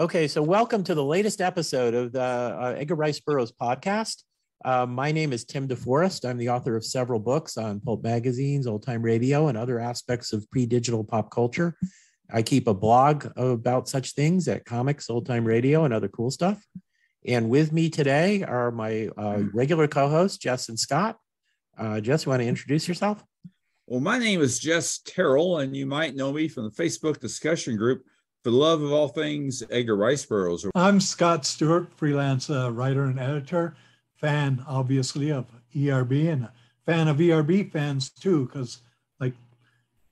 Okay, so welcome to the latest episode of the uh, Edgar Rice Burroughs podcast. Uh, my name is Tim DeForest. I'm the author of several books on pulp magazines, old time radio, and other aspects of pre digital pop culture. I keep a blog about such things at comics, old time radio, and other cool stuff. And with me today are my uh, regular co hosts, Jess and Scott. Uh, Jess, you want to introduce yourself? Well, my name is Jess Terrell, and you might know me from the Facebook discussion group for the love of all things Edgar Rice Burroughs. I'm Scott Stewart, freelance uh, writer and editor, fan obviously of ERB and a fan of ERB fans too, because like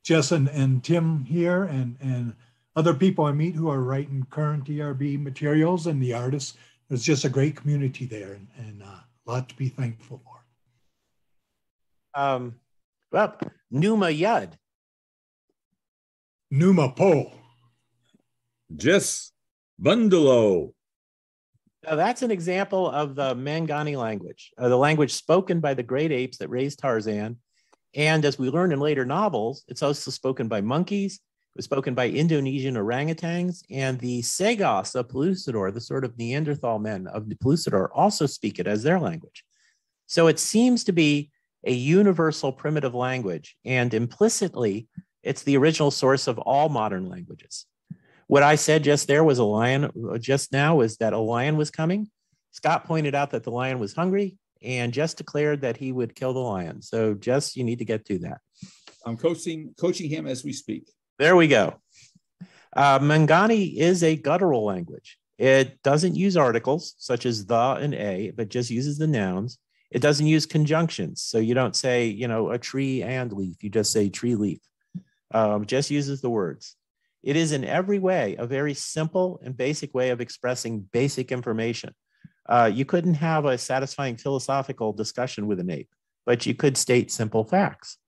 Jess and, and Tim here and, and other people I meet who are writing current ERB materials and the artists, there's just a great community there and, and uh, a lot to be thankful for. Um, well, Numa Yud. Numa Po. Jess Bundolo. Now that's an example of the Mangani language, uh, the language spoken by the great apes that raised Tarzan. And as we learn in later novels, it's also spoken by monkeys, it was spoken by Indonesian orangutans, and the Sagoths of Pellucidar, the sort of Neanderthal men of Pellucidar, also speak it as their language. So it seems to be a universal primitive language, and implicitly, it's the original source of all modern languages. What I said just there was a lion, just now, was that a lion was coming. Scott pointed out that the lion was hungry and just declared that he would kill the lion. So, just you need to get to that. I'm coaching coaching him as we speak. There we go. Uh, Mangani is a guttural language. It doesn't use articles such as the and a, but just uses the nouns. It doesn't use conjunctions. So you don't say, you know, a tree and leaf. You just say tree leaf. Um, just uses the words. It is in every way a very simple and basic way of expressing basic information. Uh, you couldn't have a satisfying philosophical discussion with an ape, but you could state simple facts.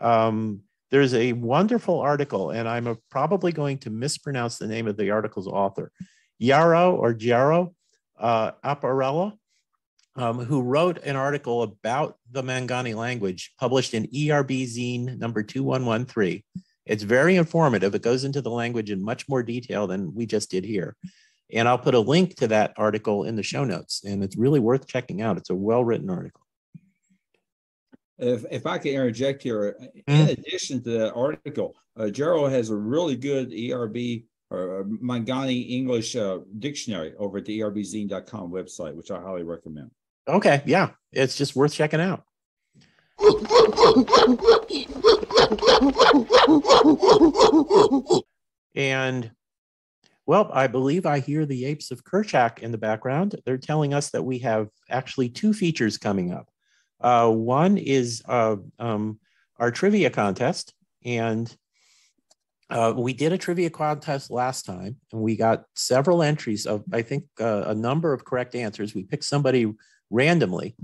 Um, there's a wonderful article, and I'm a, probably going to mispronounce the name of the article's author, Yarrow or Jarrow uh, Aparella, um, who wrote an article about the Mangani language published in ERB Zine number 2113. It's very informative. It goes into the language in much more detail than we just did here. And I'll put a link to that article in the show notes, and it's really worth checking out. It's a well written article. If, if I could interject here, in mm. addition to that article, uh, Gerald has a really good ERB or uh, Mangani English uh, dictionary over at the erbzine.com website, which I highly recommend. Okay, yeah, it's just worth checking out. And well, I believe I hear the apes of Kerchak in the background. They're telling us that we have actually two features coming up. Uh, one is uh, um, our trivia contest, and uh, we did a trivia contest last time, and we got several entries of, I think, uh, a number of correct answers. We picked somebody randomly,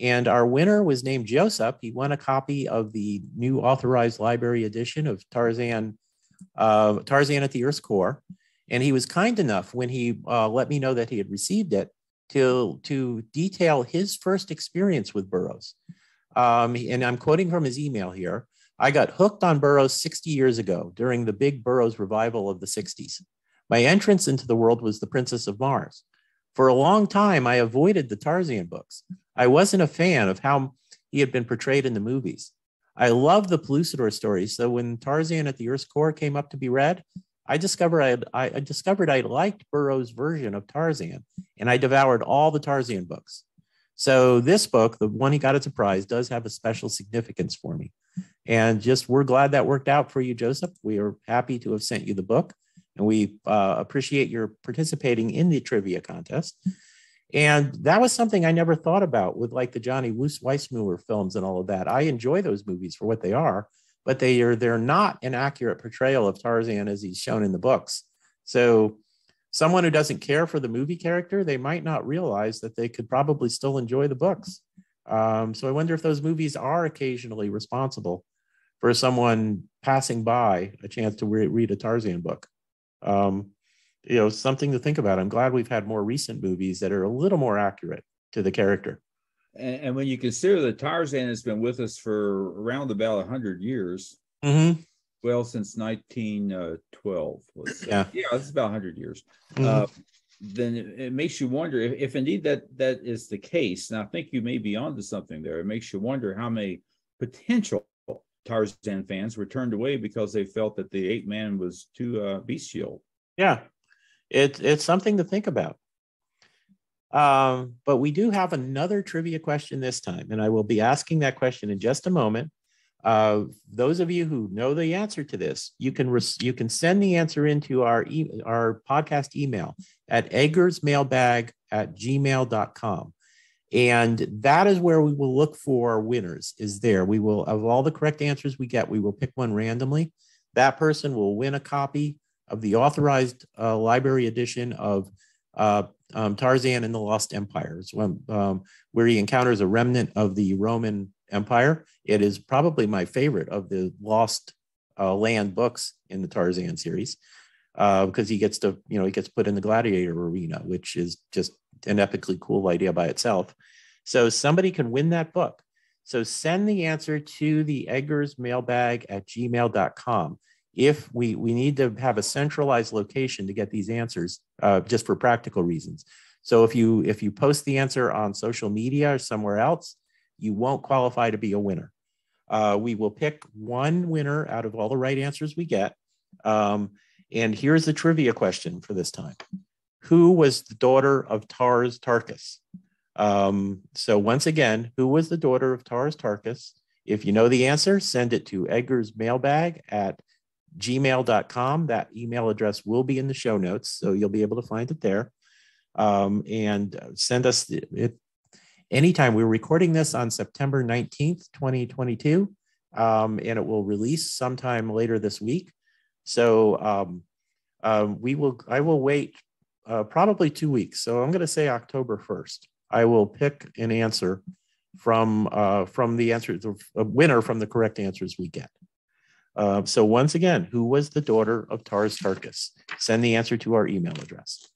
and our winner was named Joseph. He won a copy of the new authorized library edition of Tarzan, uh, Tarzan at the Earth's Core. And he was kind enough when he uh, let me know that he had received it to, to detail his first experience with Burroughs. Um, and I'm quoting from his email here. I got hooked on Burroughs 60 years ago during the big Burroughs revival of the 60s. My entrance into the world was The Princess of Mars. For a long time, I avoided the Tarzan books. I wasn't a fan of how he had been portrayed in the movies. I love the Pellucidar stories. So when Tarzan at the Earth's core came up to be read, I discovered I, I, I discovered I liked Burroughs' version of Tarzan, and I devoured all the Tarzan books. So this book, the one he got as a prize, does have a special significance for me. And just we're glad that worked out for you, Joseph. We are happy to have sent you the book and we uh, appreciate your participating in the trivia contest. And that was something I never thought about with like the Johnny Weissmuller films and all of that. I enjoy those movies for what they are, but they are they're not an accurate portrayal of Tarzan as he's shown in the books. So someone who doesn't care for the movie character, they might not realize that they could probably still enjoy the books. Um, so I wonder if those movies are occasionally responsible for someone passing by a chance to re- read a Tarzan book um, you know, something to think about. I'm glad we've had more recent movies that are a little more accurate to the character. And, and when you consider that Tarzan has been with us for around about 100 years, mm-hmm. well since 1912. Yeah, yeah, it's about 100 years. Mhm. Uh, then it, it makes you wonder if, if indeed that that is the case. And I think you may be onto something there. It makes you wonder how many potential Tarzan fans were turned away because they felt that the ape man was too uh, bestial. yeah, it, it's something to think about. Um, but we do have another trivia question this time, and I will be asking that question in just a moment. Uh, those of you who know the answer to this, you can res- you can send the answer into our e- our podcast email at edgarsmailbag at gmail.com. And that is where we will look for winners is there. We will, of all the correct answers we get, we will pick one randomly. That person will win a copy of the authorized uh, library edition of uh, um, Tarzan and the Lost Empires, when, um, where he encounters a remnant of the Roman Empire. It is probably my favorite of the Lost uh, Land books in the Tarzan series uh, because he gets to, you know, he gets put in the gladiator arena, which is just an epically cool idea by itself. So somebody can win that book. So send the answer to the Edgar's mailbag at gmail.com. If we, we need to have a centralized location to get these answers, uh, just for practical reasons. So if you if you post the answer on social media or somewhere else, you won't qualify to be a winner. Uh, we will pick one winner out of all the right answers we get. Um, and here's the trivia question for this time Who was the daughter of Tars Tarkas? Um, so, once again, who was the daughter of Tars Tarkas? If you know the answer, send it to Edgar's mailbag at gmail.com. That email address will be in the show notes, so you'll be able to find it there. Um, and send us the, it anytime. We're recording this on September 19th, 2022, um, and it will release sometime later this week. So um, uh, we will, I will wait uh, probably two weeks. So I'm going to say October 1st. I will pick an answer from uh, from the answers, a winner from the correct answers we get. Uh, so once again, who was the daughter of Tars Tarkas? Send the answer to our email address.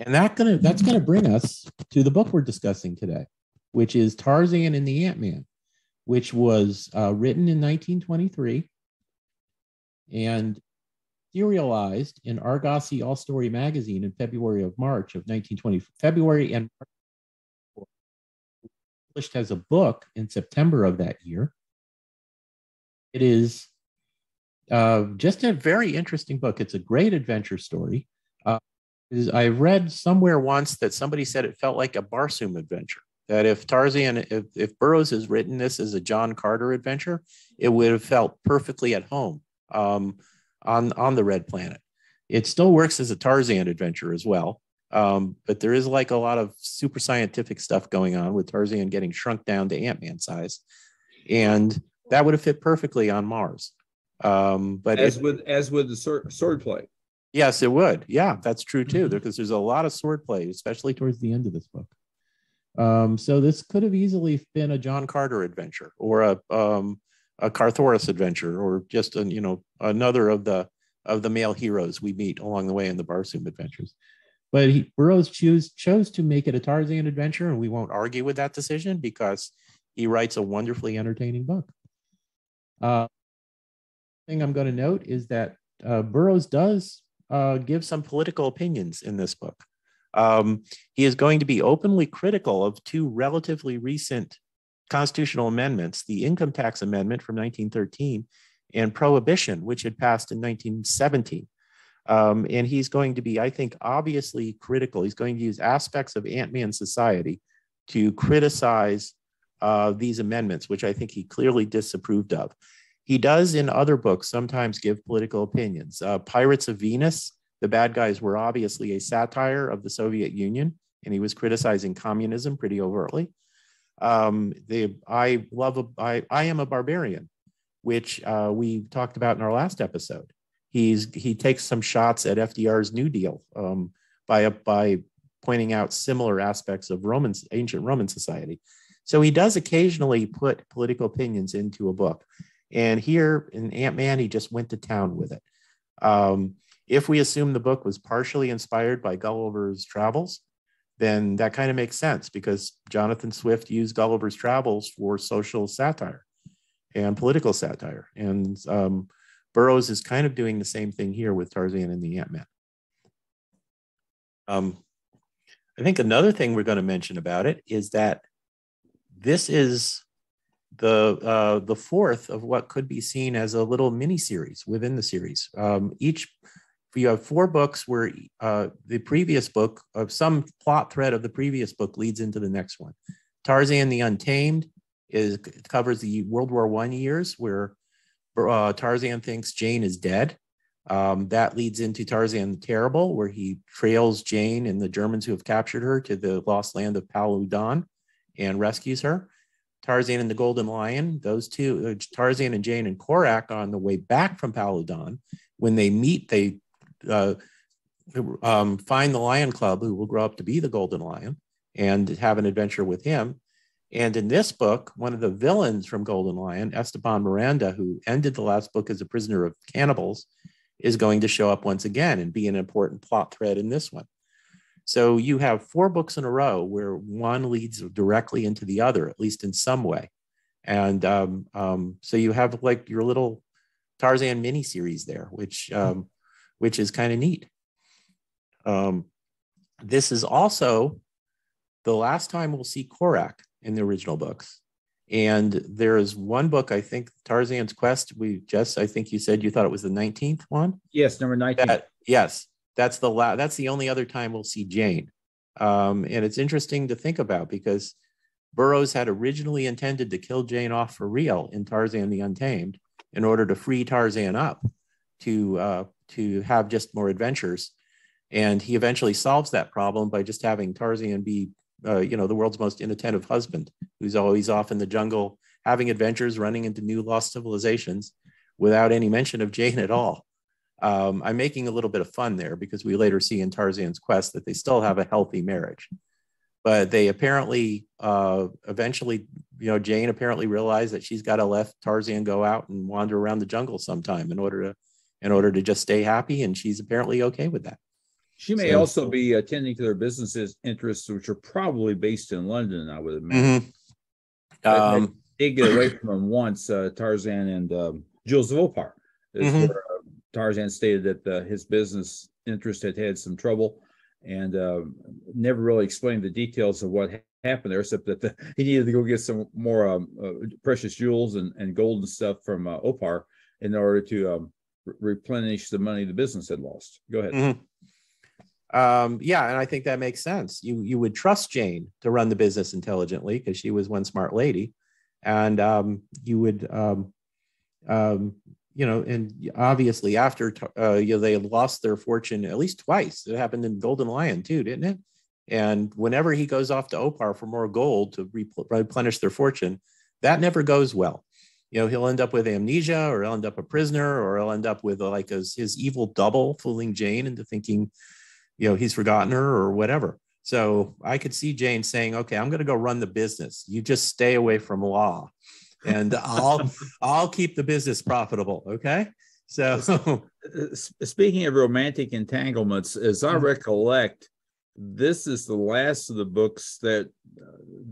And that gonna that's gonna bring us to the book we're discussing today, which is Tarzan and the Ant Man, which was uh, written in 1923 and serialized in Argosy All Story magazine in February of March of 1920. February and published as a book in September of that year. It is uh, just a very interesting book. It's a great adventure story. Uh, is I read somewhere once that somebody said it felt like a Barsoom adventure. That if Tarzan, if, if Burroughs has written this as a John Carter adventure, it would have felt perfectly at home um, on on the Red Planet. It still works as a Tarzan adventure as well, um, but there is like a lot of super scientific stuff going on with Tarzan getting shrunk down to Ant Man size, and that would have fit perfectly on Mars. Um, but as it, with as with the sword, sword play. Yes, it would. Yeah, that's true too, because there's a lot of swordplay, especially towards the end of this book. Um, so this could have easily been a John Carter adventure or a um, a Carthoris adventure, or just a, you know another of the of the male heroes we meet along the way in the Barsoom adventures. But he, Burroughs choose, chose to make it a Tarzan adventure, and we won't argue with that decision because he writes a wonderfully entertaining book. Uh, thing I'm going to note is that uh, Burroughs does uh, give some political opinions in this book. Um, he is going to be openly critical of two relatively recent constitutional amendments the Income Tax Amendment from 1913 and Prohibition, which had passed in 1917. Um, and he's going to be, I think, obviously critical. He's going to use aspects of Ant Man society to criticize uh, these amendments, which I think he clearly disapproved of. He does in other books sometimes give political opinions. Uh, Pirates of Venus, the bad guys were obviously a satire of the Soviet Union, and he was criticizing communism pretty overtly. Um, the I love a, I, I am a barbarian, which uh, we talked about in our last episode. He's he takes some shots at FDR's New Deal um, by by pointing out similar aspects of Roman ancient Roman society. So he does occasionally put political opinions into a book. And here in Ant Man, he just went to town with it. Um, if we assume the book was partially inspired by Gulliver's Travels, then that kind of makes sense because Jonathan Swift used Gulliver's Travels for social satire. and political satire. And um, Burroughs is kind of doing the same thing here with Tarzan and the Ant-Man. Um, I think another thing we're going to mention about it is that this is the uh, the fourth of what could be seen as a little mini series within the series. Um, each you have four books where uh, the previous book of some plot thread of the previous book leads into the next one. Tarzan the Untamed is covers the World War One years where uh, Tarzan thinks Jane is dead. Um, that leads into Tarzan the Terrible, where he trails Jane and the Germans who have captured her to the lost land of Pal-ul-don and rescues her. Tarzan and the Golden Lion, those two, uh, Tarzan and Jane and Korak on the way back from Pal-ul-don. When they meet, they uh, um, find the Lion Club, who will grow up to be the Golden Lion, and have an adventure with him. And in this book, one of the villains from Golden Lion, Esteban Miranda, who ended the last book as a prisoner of cannibals, is going to show up once again and be an important plot thread in this one. So you have four books in a row where one leads directly into the other, at least in some way. And um, um, so you have like your little Tarzan mini series there, which um, which is kind of neat. Um, this is also the last time we'll see Korak in the original books. And there is one book, I think, Tarzan's Quest. We just, I think you said you thought it was the 19th one. Yes, number 19. That, yes, that's the la- that's the only other time we'll see Jane. Um, and it's interesting to think about because Burroughs had originally intended to kill Jane off for real in Tarzan the Untamed in order to free Tarzan up to uh, to have just more adventures. And he eventually solves that problem by just having Tarzan be uh, you know, the world's most inattentive husband who's always off in the jungle having adventures, running into new lost civilizations without any mention of Jane at all. Um, I'm making a little bit of fun there because we later see in Tarzan's quest that they still have a healthy marriage. But they apparently, uh, eventually, you know, Jane apparently realized that she's got to let Tarzan go out and wander around the jungle sometime in order to, in order to just stay happy, and she's apparently okay with that. She may so, also be attending to their businesses interests, which are probably based in London, I would imagine. Mm-hmm. Um, they get away from them once. Uh, Tarzan and um, Jewels Opar is mm-hmm. where Tarzan stated that uh, his business interest had had some trouble, and uh, never really explained the details of what happened there, except that the, he needed to go get some more um, uh, precious jewels and, and gold and stuff from uh, Opar in order to um, re- replenish the money the business had lost. Go ahead. Mm-hmm um, yeah, and I think that makes sense. You you would trust Jane to run the business intelligently because she was one smart lady, and um, you would, um, um, you know, and obviously after uh, you know they lost their fortune at least twice. It happened in Golden Lion too, didn't it? And whenever he goes off to Opar for more gold to replenish their fortune, that never goes well. You know, he'll end up with amnesia, or he'll end up a prisoner, or he'll end up with like his, his evil double fooling Jane into thinking you know he's forgotten her or whatever so i could see jane saying okay i'm going to go run the business you just stay away from law and i'll i'll keep the business profitable okay so speaking of romantic entanglements as i mm-hmm. recollect this is the last of the books that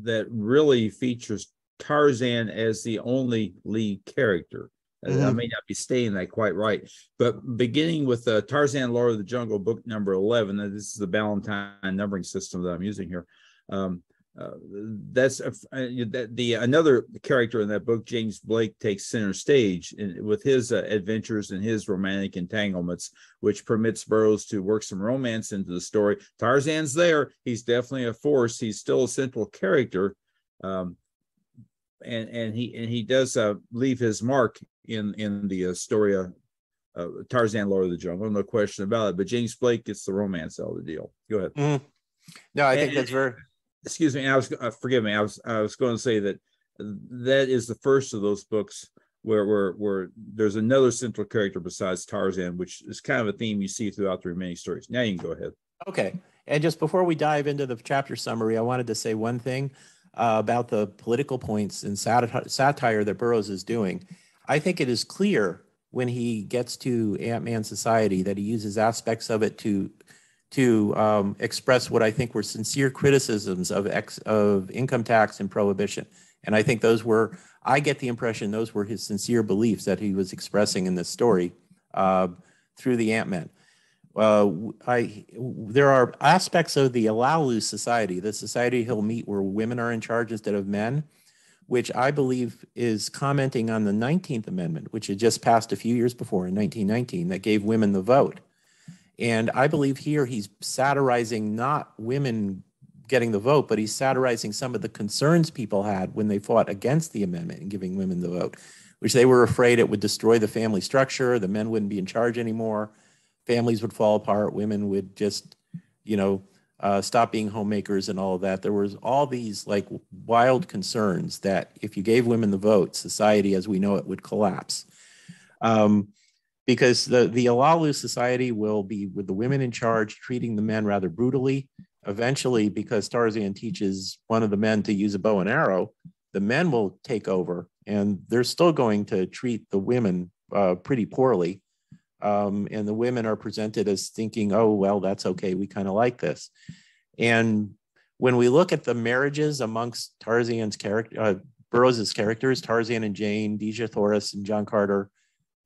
that really features tarzan as the only lead character Mm-hmm. I may not be stating that quite right, but beginning with uh, Tarzan Lord of the Jungle, book number 11, this is the Ballantine numbering system that I'm using here. Um, uh, that's uh, that the another character in that book, James Blake, takes center stage in, with his uh, adventures and his romantic entanglements, which permits Burroughs to work some romance into the story. Tarzan's there; he's definitely a force. He's still a central character, um, and and he and he does uh, leave his mark in in the uh, Tarzan Lord of the Jungle, no question about it. But James Blake gets the romance out of the deal. Go ahead. Mm. No, I think and, that's very. Excuse me. I was uh, forgive me. I was I was going to say that that is the first of those books where where where there's another central character besides Tarzan, which is kind of a theme you see throughout the remaining stories. Now you can go ahead. Okay. And just before we dive into the chapter summary, I wanted to say one thing uh, about the political points and sat- satire that Burroughs is doing I think it is clear when he gets to Ant-Man Society that he uses aspects of it to to um, express what I think were sincere criticisms of ex, of income tax and prohibition. And I think those were, I get the impression those were his sincere beliefs that he was expressing in this story uh, through the Ant Man. Uh, I, there are aspects of the Alalu society, the society he'll meet where women are in charge instead of men, which I believe is commenting on the 19th Amendment, which had just passed a few years before in 1919, that gave women the vote. And I believe here he's satirizing not women getting the vote, but he's satirizing some of the concerns people had when they fought against the amendment and giving women the vote, which they were afraid it would destroy the family structure, the men wouldn't be in charge anymore, families would fall apart, women would just, you know, uh, stop being homemakers and all of that. There was all these like wild concerns that if you gave women the vote, society as we know it would collapse. Um, because the, the Alalu society will be with the women in charge, treating the men rather brutally. Eventually, because Tarzan teaches one of the men to use a bow and arrow, the men will take over and they're still going to treat the women uh, pretty poorly. Um, and the women are presented as thinking, oh, well, that's okay. We kind of like this. And when we look at the marriages amongst Tarzan's character, uh, Burroughs's characters, Tarzan and Jane, Dejah Thoris and John Carter,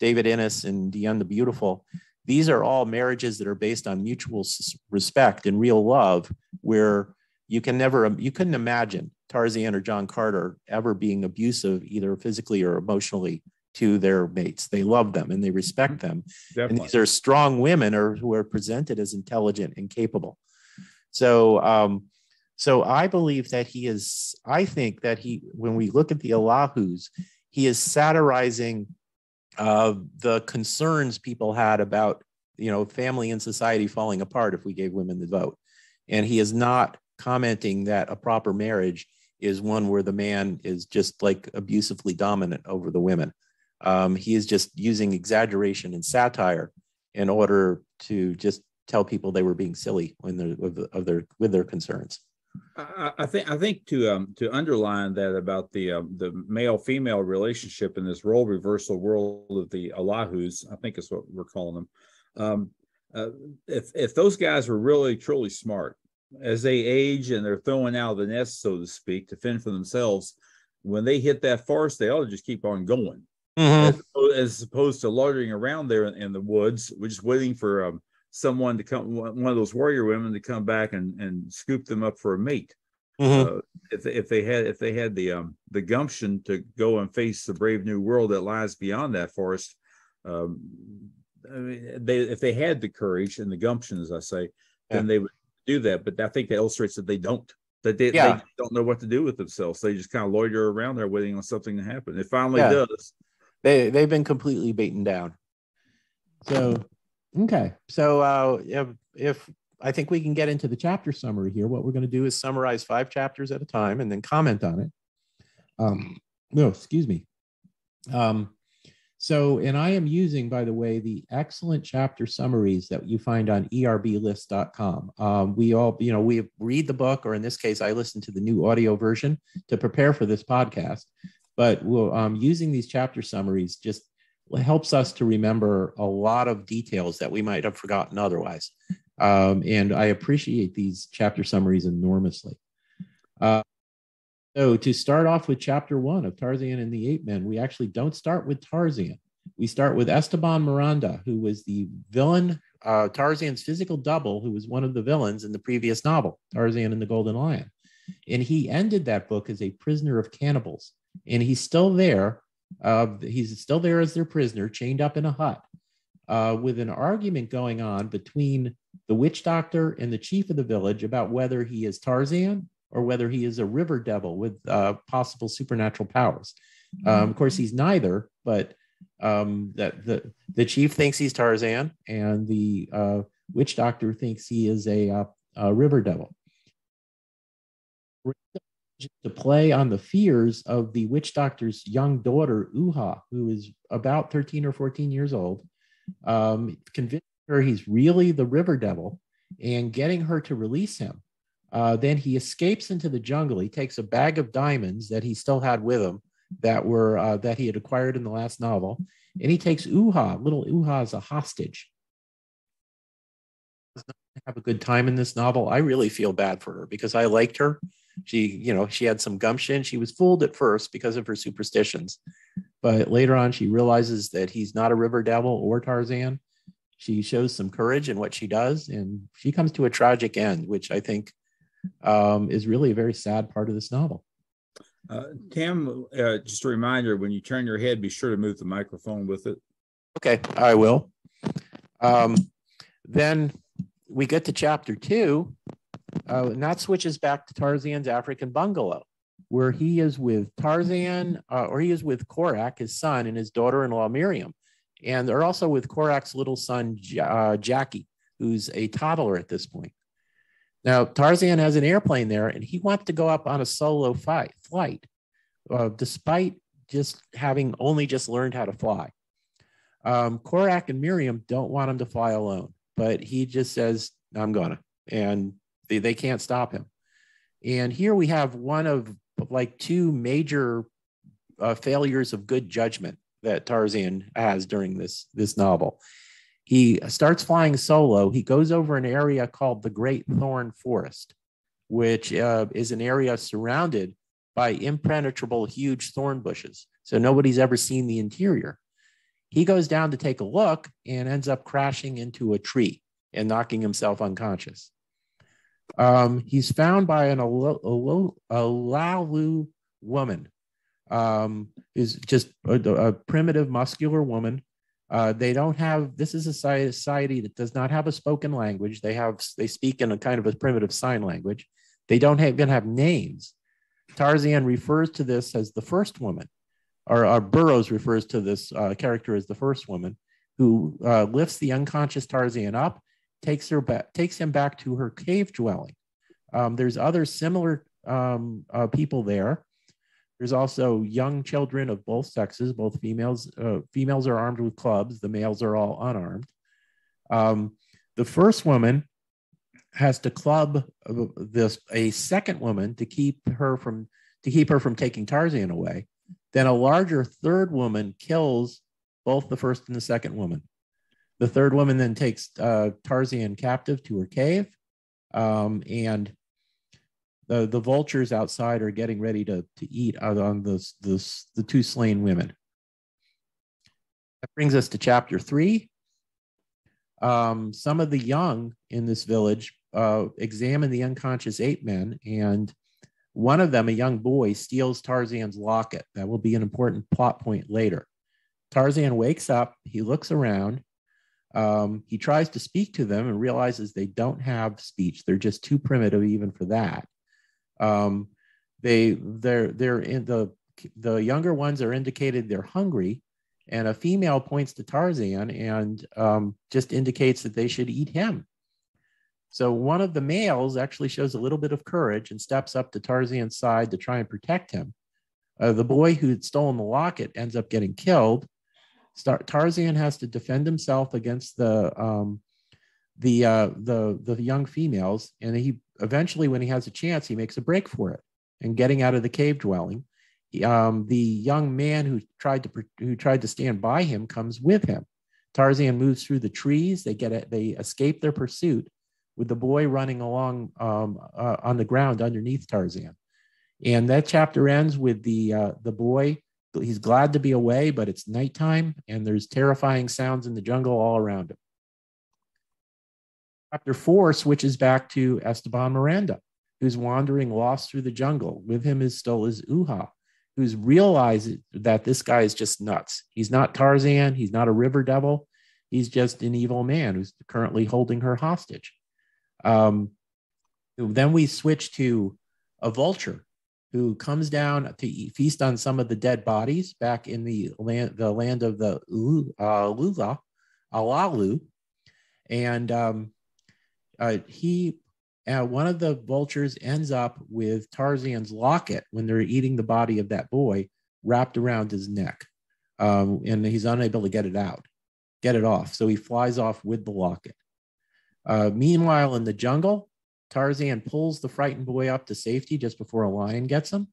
David Innes and Dian the Beautiful, these are all marriages that are based on mutual respect and real love, where you can never, you couldn't imagine Tarzan or John Carter ever being abusive, either physically or emotionally, to their mates. They love them and they respect mm-hmm. them. Definitely. And these are strong women or who are presented as intelligent and capable. So, um, so I believe that he is. I think that he, when we look at the Alalus, he is satirizing uh, the concerns people had about you know family and society falling apart if we gave women the vote. And he is not commenting that a proper marriage is one where the man is just like abusively dominant over the women. Um, he is just using exaggeration and satire in order to just tell people they were being silly when they're with, of their with their concerns I, I think I think to um, to underline that about the um, the male female relationship in this role reversal world of the Alalus, I think is what we're calling them. Um, uh, if if those guys were really truly smart, as they age and they're throwing out of the nest, so to speak, to fend for themselves, when they hit that forest, they ought to just keep on going, mm-hmm. as, opposed, as, opposed to loitering around there in, in the woods, we're just waiting for um, someone to come, one of those warrior women to come back and, and scoop them up for a mate. Mm-hmm. Uh, if, if they had if they had the um, the gumption to go and face the brave new world that lies beyond that forest, um, I mean, they if they had the courage and the gumption, as I say, yeah. then they would do that. But I think that illustrates that they don't. That they, yeah. they don't know what to do with themselves. They just kind of loiter around there waiting on something to happen. It finally yeah. does. They they've been completely beaten down. So Okay. So uh, if, if I think we can get into the chapter summary here, what we're going to do is summarize five chapters at a time and then comment on it. Um, no, excuse me. Um, so, and I am using, by the way, the excellent chapter summaries that you find on erblist.com. Um, we all, you know, we read the book, or in this case, I listen to the new audio version to prepare for this podcast. But we'll, um, using these chapter summaries just helps us to remember a lot of details that we might have forgotten otherwise. Um, and I appreciate these chapter summaries enormously. Uh, so to start off with chapter one of Tarzan and the Ape Men, we actually don't start with Tarzan. We start with Esteban Miranda, who was the villain, uh, Tarzan's physical double, who was one of the villains in the previous novel, Tarzan and the Golden Lion. And he ended that book as a prisoner of cannibals. And he's still there uh, he's still there as their prisoner, chained up in a hut, uh, with an argument going on between the witch doctor and the chief of the village about whether he is Tarzan or whether he is a river devil with uh, possible supernatural powers. Um, of course, he's neither, but um, that the the chief thinks he's Tarzan, and the uh, witch doctor thinks he is a, uh, a river devil to play on the fears of the witch doctor's young daughter, Uha, who is about 13 or 14 years old, um, convincing her he's really the river devil and getting her to release him. Uh, then he escapes into the jungle. He takes a bag of diamonds that he still had with him that were uh, that he had acquired in the last novel, and he takes Uha, little Uha, as a hostage. Have a good time in this novel. I really feel bad for her because I liked her She, you know, she had some gumption. She was fooled at first because of her superstitions, but later on she realizes that he's not a river devil or Tarzan. She shows some courage in what she does, and she comes to a tragic end, which I think um, is really a very sad part of this novel. Uh, Tim, uh, just a reminder: when you turn your head, be sure to move the microphone with it. Okay, I will. Um, then we get to chapter two, uh, and that switches back to Tarzan's African bungalow, where he is with Tarzan, uh, or he is with Korak, his son, and his daughter-in-law Miriam, and they're also with Korak's little son uh, Jackie, who's a toddler at this point. Now Tarzan has an airplane there, and he wants to go up on a solo fight, flight, uh, despite just having only just learned how to fly. Um, Korak and Miriam don't want him to fly alone, but he just says, I'm gonna. And they, they can't stop him. And here we have one of like two major uh, failures of good judgment that Tarzan has during this, this novel. He starts flying solo. He goes over an area called the Great Thorn Forest, which uh, is an area surrounded by impenetrable huge thorn bushes. So nobody's ever seen the interior. He goes down to take a look and ends up crashing into a tree and knocking himself unconscious. Um, he's found by an Alalu woman, um, is just a, a, primitive muscular woman. Uh, they don't have. This is a society that does not have a spoken language. They have. They speak in a kind of a primitive sign language. They don't have, even have names. Tarzan refers to this as the first woman or, or Burroughs refers to this uh, character as the first woman, who uh, lifts the unconscious Tarzan up, takes her back, takes him back to her cave dwelling. Um, there's other similar um, uh, people there. There's also young children of both sexes. Both females, uh, females are armed with clubs. The males are all unarmed. Um, the first woman has to club uh, this a second woman to keep her from to keep her from taking Tarzan away. Then a larger third woman kills both the first and the second woman. The third woman then takes uh, Tarzan captive to her cave, um, and the, the vultures outside are getting ready to, to eat on the, the, the two slain women. That brings us to chapter three. Um, some of the young in this village uh, examine the unconscious ape men and one of them, a young boy, steals Tarzan's locket. That will be an important plot point later. Tarzan wakes up, he looks around, um, he tries to speak to them and realizes they don't have speech. They're just too primitive even for that. Um, they they're they're in the the younger ones are indicated they're hungry, and a female points to Tarzan and um, just indicates that they should eat him. So one of the males actually shows a little bit of courage and steps up to Tarzan's side to try and protect him. Uh, the boy who had stolen the locket ends up getting killed. Star- Tarzan has to defend himself against the um, the uh, the the young females, and he eventually, when he has a chance, he makes a break for it and getting out of the cave dwelling. Um, the young man who tried to who tried to stand by him comes with him. Tarzan moves through the trees. They get. They escape their pursuit with the boy running along um, uh, on the ground underneath Tarzan. And that chapter ends with the uh, the boy. He's glad to be away, but it's nighttime and there's terrifying sounds in the jungle all around him. Chapter four switches back to Esteban Miranda, who's wandering lost through the jungle. With him is still his Uha, who's realized that this guy is just nuts. He's not Tarzan. He's not a river devil. He's just an evil man who's currently holding her hostage. Um, then we switch to a vulture who comes down to feast on some of the dead bodies back in the land, the land of the uh, Lula, Alalu, and um, uh, he, uh, one of the vultures ends up with Tarzan's locket when they're eating the body of that boy wrapped around his neck, um, and he's unable to get it out, get it off. So he flies off with the locket. Uh, meanwhile, in the jungle, Tarzan pulls the frightened boy up to safety just before a lion gets him.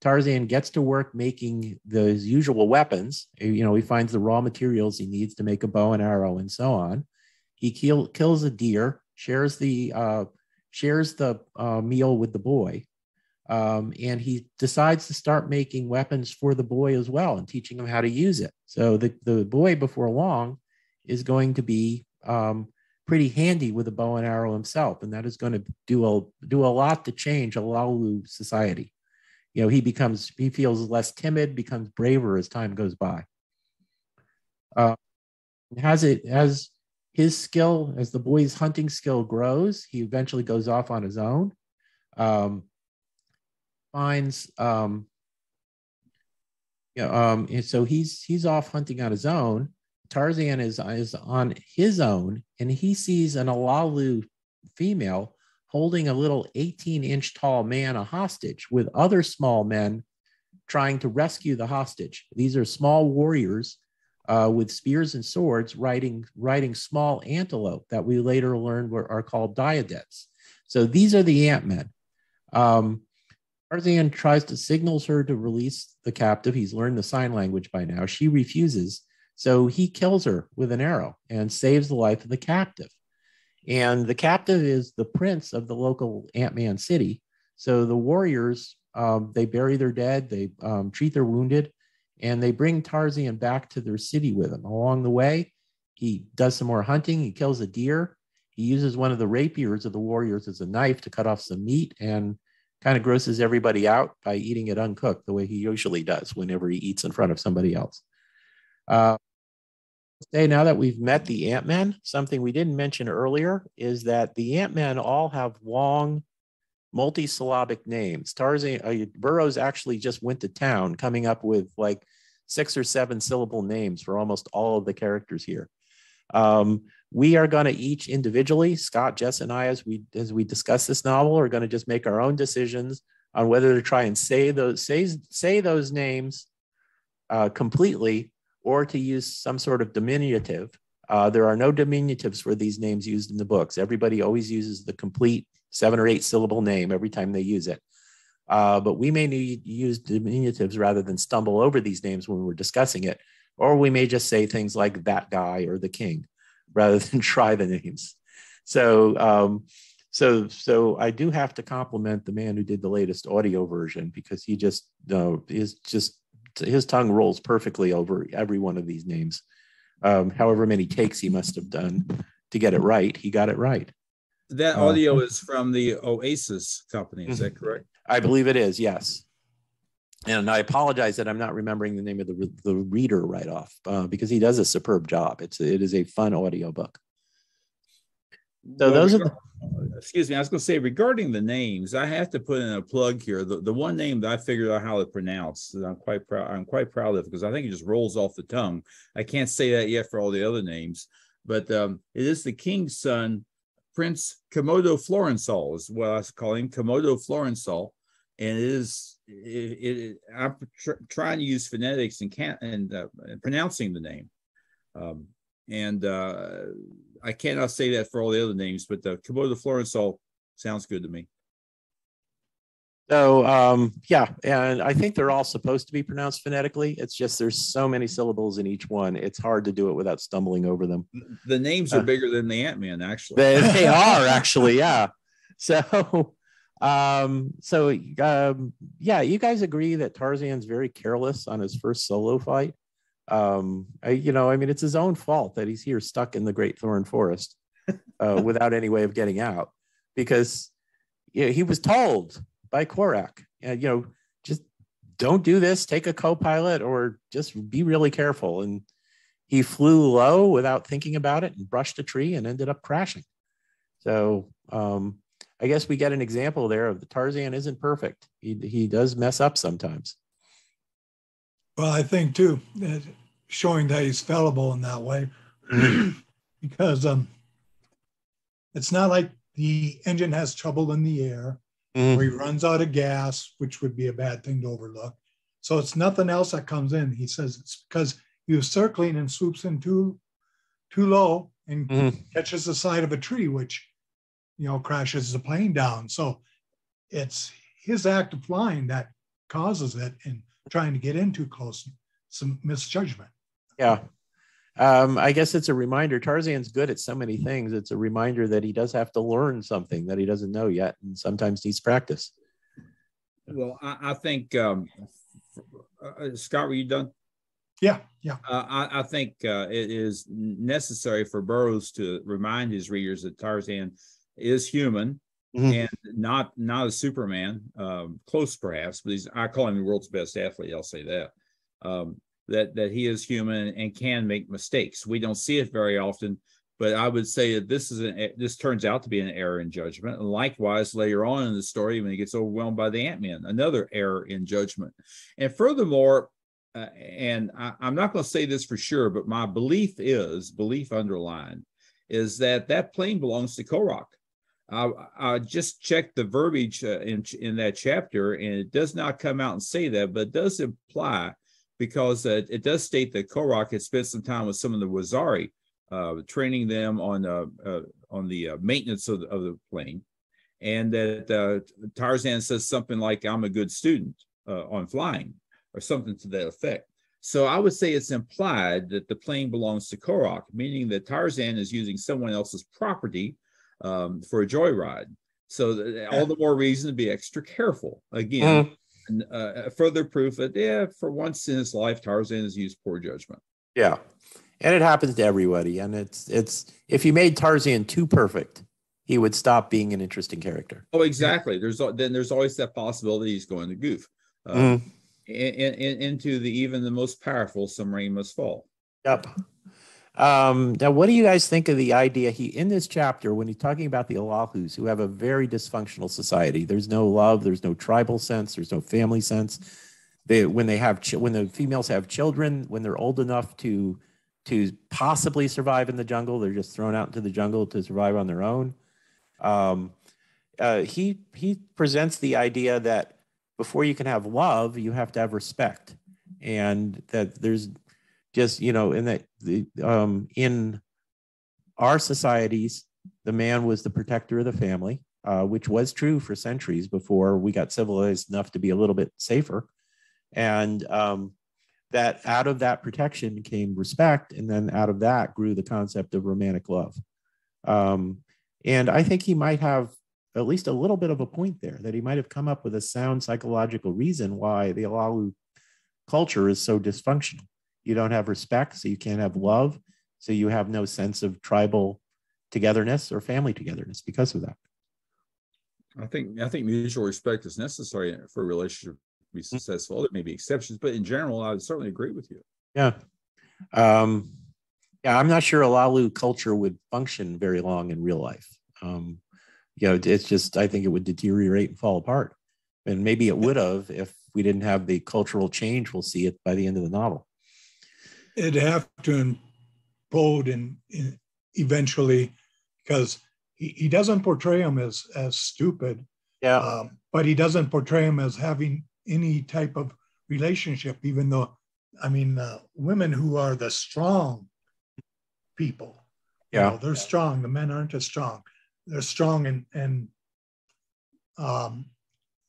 Tarzan gets to work making those usual weapons. You know, he finds the raw materials he needs to make a bow and arrow and so on. He kill, kills a deer, shares the uh, shares the uh, meal with the boy. Um, and he decides to start making weapons for the boy as well and teaching him how to use it. So the, the boy before long is going to be um, pretty handy with a bow and arrow himself. And that is going to do a, do a lot to change a Alalu society. You know, he becomes, he feels less timid, becomes braver as time goes by. Uh, has it, as his skill, as the boy's hunting skill grows, he eventually goes off on his own. Um, finds um, yeah, um, and so he's he's off hunting on his own. Tarzan is is on his own, and he sees an Alalu female holding a little 18 inch tall man a hostage with other small men trying to rescue the hostage. These are small warriors uh, with spears and swords riding riding small antelope that we later learned were, are called diadets. So these are the ant men. Um, Tarzan tries to signals her to release the captive. He's learned the sign language by now. She refuses. So he kills her with an arrow and saves the life of the captive. And the captive is the prince of the local Ant-Man city. So the warriors, um, they bury their dead, they um, treat their wounded, and they bring Tarzan back to their city with him. Along the way, he does some more hunting. He kills a deer. He uses one of the rapiers of the warriors as a knife to cut off some meat and kind of grosses everybody out by eating it uncooked the way he usually does whenever he eats in front of somebody else. Uh, say now that we've met the Ant-Man, something we didn't mention earlier is that the Ant-Men all have long multisyllabic names. Tarzan uh, Burroughs actually just went to town coming up with like six or seven syllable names for almost all of the characters here. Um, we are going to each individually, Scott, Jess, and I, as we as we discuss this novel, are going to just make our own decisions on whether to try and say those say say those names uh, completely or to use some sort of diminutive. Uh, there are no diminutives for these names used in the books. Everybody always uses the complete seven or eight syllable name every time they use it. Uh, but we may need use diminutives rather than stumble over these names when we're discussing it, or we may just say things like that guy or the king rather than try the names. So, um, so, so I do have to compliment the man who did the latest audio version because he just uh, is just his tongue rolls perfectly over every one of these names. Um, however many takes he must have done to get it right, he got it right. That uh, audio uh, is from the Oasis company. Is that mm-hmm. correct? I believe it is. Yes. And I apologize that I'm not remembering the name of the, the reader right off uh, because he does a superb job. It's it is a fun audio book. So well, those are. The- excuse me. I was going to say regarding the names, I have to put in a plug here. The, the one name that I figured out how to pronounce, that I'm quite proud. I'm quite proud of because I think it just rolls off the tongue. I can't say that yet for all the other names, but um, it is the king's son Prince Komodoflorensal is what I was calling Komodoflorensal, and it is it, it I'm tr- trying to use phonetics and can't and uh, pronouncing the name, um, and uh, I cannot say that for all the other names, but the Komodoflorensal sounds good to me. So um, yeah, and I think they're all supposed to be pronounced phonetically. It's just there's so many syllables in each one. It's hard to do it without stumbling over them. The names are uh, bigger than the Ant Man, actually. They, they are actually, yeah. So, um, so um, yeah, you guys agree that Tarzan's very careless on his first solo fight. Um, I, you know, I mean, it's his own fault that he's here stuck in the Great Thorn Forest uh, without any way of getting out because you know, he was told by Korak. And, you know, just don't do this, take a co-pilot or just be really careful. And he flew low without thinking about it and brushed a tree and ended up crashing. So um, I guess we get an example there of the Tarzan isn't perfect. He, he does mess up sometimes. Well, I think too, showing that he's fallible in that way, because um, it's not like the engine has trouble in the air mm. he runs out of gas, which would be a bad thing to overlook. So it's nothing else that comes in. He says it's because he was circling and swoops in too too low and mm. catches the side of a tree, which you know crashes the plane down. So it's his act of flying that causes it and trying to get in too close, some misjudgment. Yeah, um, I guess it's a reminder. Tarzan's good at so many things. It's a reminder that he does have to learn something that he doesn't know yet, and sometimes needs practice. Well, I, I think um, uh, Scott, were you done? Yeah, yeah. Uh, I, I, think uh, it is necessary for Burroughs to remind his readers that Tarzan is human mm-hmm. and not not a Superman, um, close perhaps, but he's I call him the world's best athlete. I'll say that. Um, that that he is human and can make mistakes. We don't see it very often, but I would say that this is an this turns out to be an error in judgment. And likewise, later on in the story, when he gets overwhelmed by the Ant Man, another error in judgment. And furthermore, uh, and I, am not going to say this for sure, but my belief is belief underlined is that that plane belongs to Korak. I, I just checked the verbiage uh, in in that chapter, and it does not come out and say that, but it does imply because uh, it does state that Korak had spent some time with some of the Waziri, uh, training them on uh, uh, on the maintenance of the, of the plane, and that Tarzan says something like, "I'm a good student on flying." or something to that effect. So I would say it's implied that the plane belongs to Korak, meaning that Tarzan is using someone else's property um, for a joyride. So all the more reason to be extra careful. Again, mm. and, uh, further proof that yeah, for once in his life, Tarzan has used poor judgment. Yeah, and it happens to everybody. And it's it's if you made Tarzan too perfect, he would stop being an interesting character. Oh, exactly. There's then there's always that possibility he's going to goof. Um, mm in, in, into the even the most powerful, some rain must fall. Yep. Um, now, what do you guys think of the idea? He in this chapter when he's talking about the Oahu's, who have a very dysfunctional society. There's no love. There's no tribal sense. There's no family sense. They when they have when the females have children when they're old enough to to possibly survive in the jungle, they're just thrown out into the jungle to survive on their own. Um, uh, he he presents the idea that before you can have love, you have to have respect, and that there's just you know in that the um, in our societies, the man was the protector of the family, uh, which was true for centuries before we got civilized enough to be a little bit safer, and um, that out of that protection came respect, and then out of that grew the concept of romantic love. Um, and I think he might have at least a little bit of a point there that he might have come up with a sound psychological reason why the Alalu culture is so dysfunctional. You don't have respect, so you can't have love, so you have no sense of tribal togetherness or family togetherness because of that. I think I think mutual respect is necessary for a relationship to be mm-hmm. successful. There may be exceptions, but in general, I would certainly agree with you. Yeah. Um, yeah, I'm not sure Alalu culture would function very long in real life. Um, you know, it's just I think it would deteriorate and fall apart. And maybe it would have if we didn't have the cultural change we'll see it by the end of the novel. It'd have to implode and eventually because he, he doesn't portray him as as stupid. Yeah. Um, but he doesn't portray him as having any type of relationship, even though I mean uh, women who are the strong people. Yeah. You know, they're strong. The men aren't as strong they're strong and and um,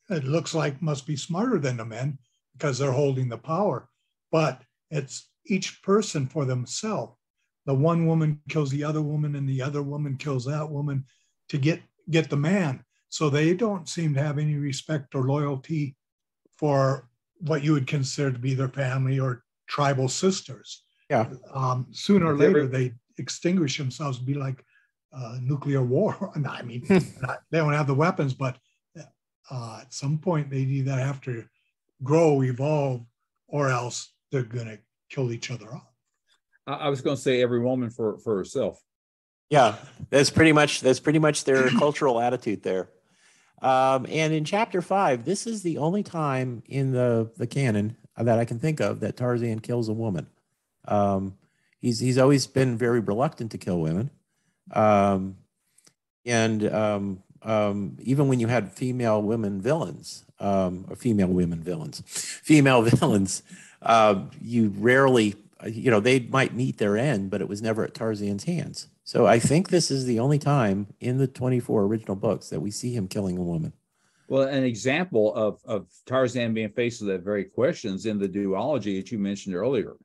it looks like must be smarter than the men because they're holding the power. But it's each person for themselves. The one woman kills the other woman, and the other woman kills that woman to get get the man. So they don't seem to have any respect or loyalty for what you would consider to be their family or tribal sisters. Yeah. Um, sooner or later, they extinguish themselves, be like uh, nuclear war. I mean, not, they don't have the weapons, but uh, at some point they either have to grow, evolve, or else they're going to kill each other off. I was going to say every woman for for herself. Yeah, that's pretty much that's pretty much their cultural attitude there. Um, and in chapter five, this is the only time in the the canon that I can think of that Tarzan kills a woman. Um, he's he's always been very reluctant to kill women. Um, and um, um, even when you had female women villains, um, or female women villains, female villains, uh, you rarely, you know, they might meet their end, but it was never at Tarzan's hands. So I think this is the only time in the 24 original books that we see him killing a woman. Well, an example of, of Tarzan being faced with that very questions in the duology that you mentioned earlier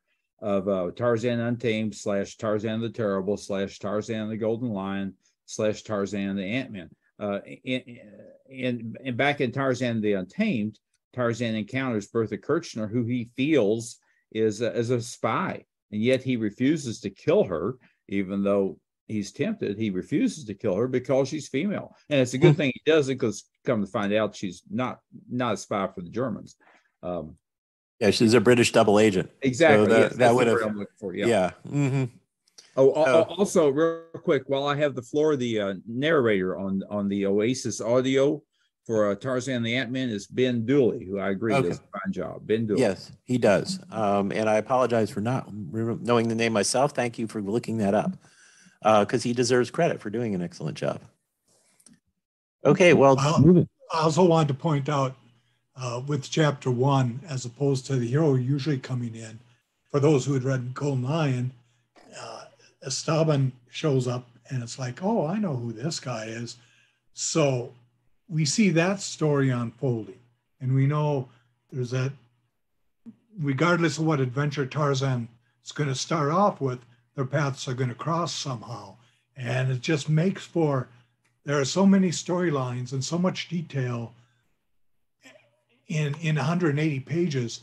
of uh, Tarzan Untamed slash Tarzan the Terrible slash Tarzan the Golden Lion slash Tarzan the Ant Man. Uh, and, and, and back in Tarzan the Untamed, Tarzan encounters Bertha Kirchner, who he feels is a, is a spy, and yet he refuses to kill her, even though he's tempted. He refuses to kill her because she's female, and it's a good hmm. thing he does it because come to find out she's not not a spy for the Germans. Um, yeah, she's a British double agent. Exactly. So that, yes, that would have. For, yeah. yeah. Mm-hmm. Oh, also, real quick, while I have the floor, the uh, narrator on on the Oasis audio for uh, Tarzan the Ant Man is Ben Dooley, who I agree okay. does a fine job. Ben Dooley. Yes, he does. Um, and I apologize for not knowing the name myself. Thank you for looking that up because uh, he deserves credit for doing an excellent job. Okay, well, I also wanted to point out uh, with chapter one, as opposed to the hero usually coming in, for those who had read Golden Lion, uh, Esteban shows up and it's like, oh, I know who this guy is. So we see that story unfolding. And we know there's that, regardless of what adventure Tarzan is going to start off with, their paths are going to cross somehow. And it just makes for, there are so many storylines and so much detail in, in 180 pages,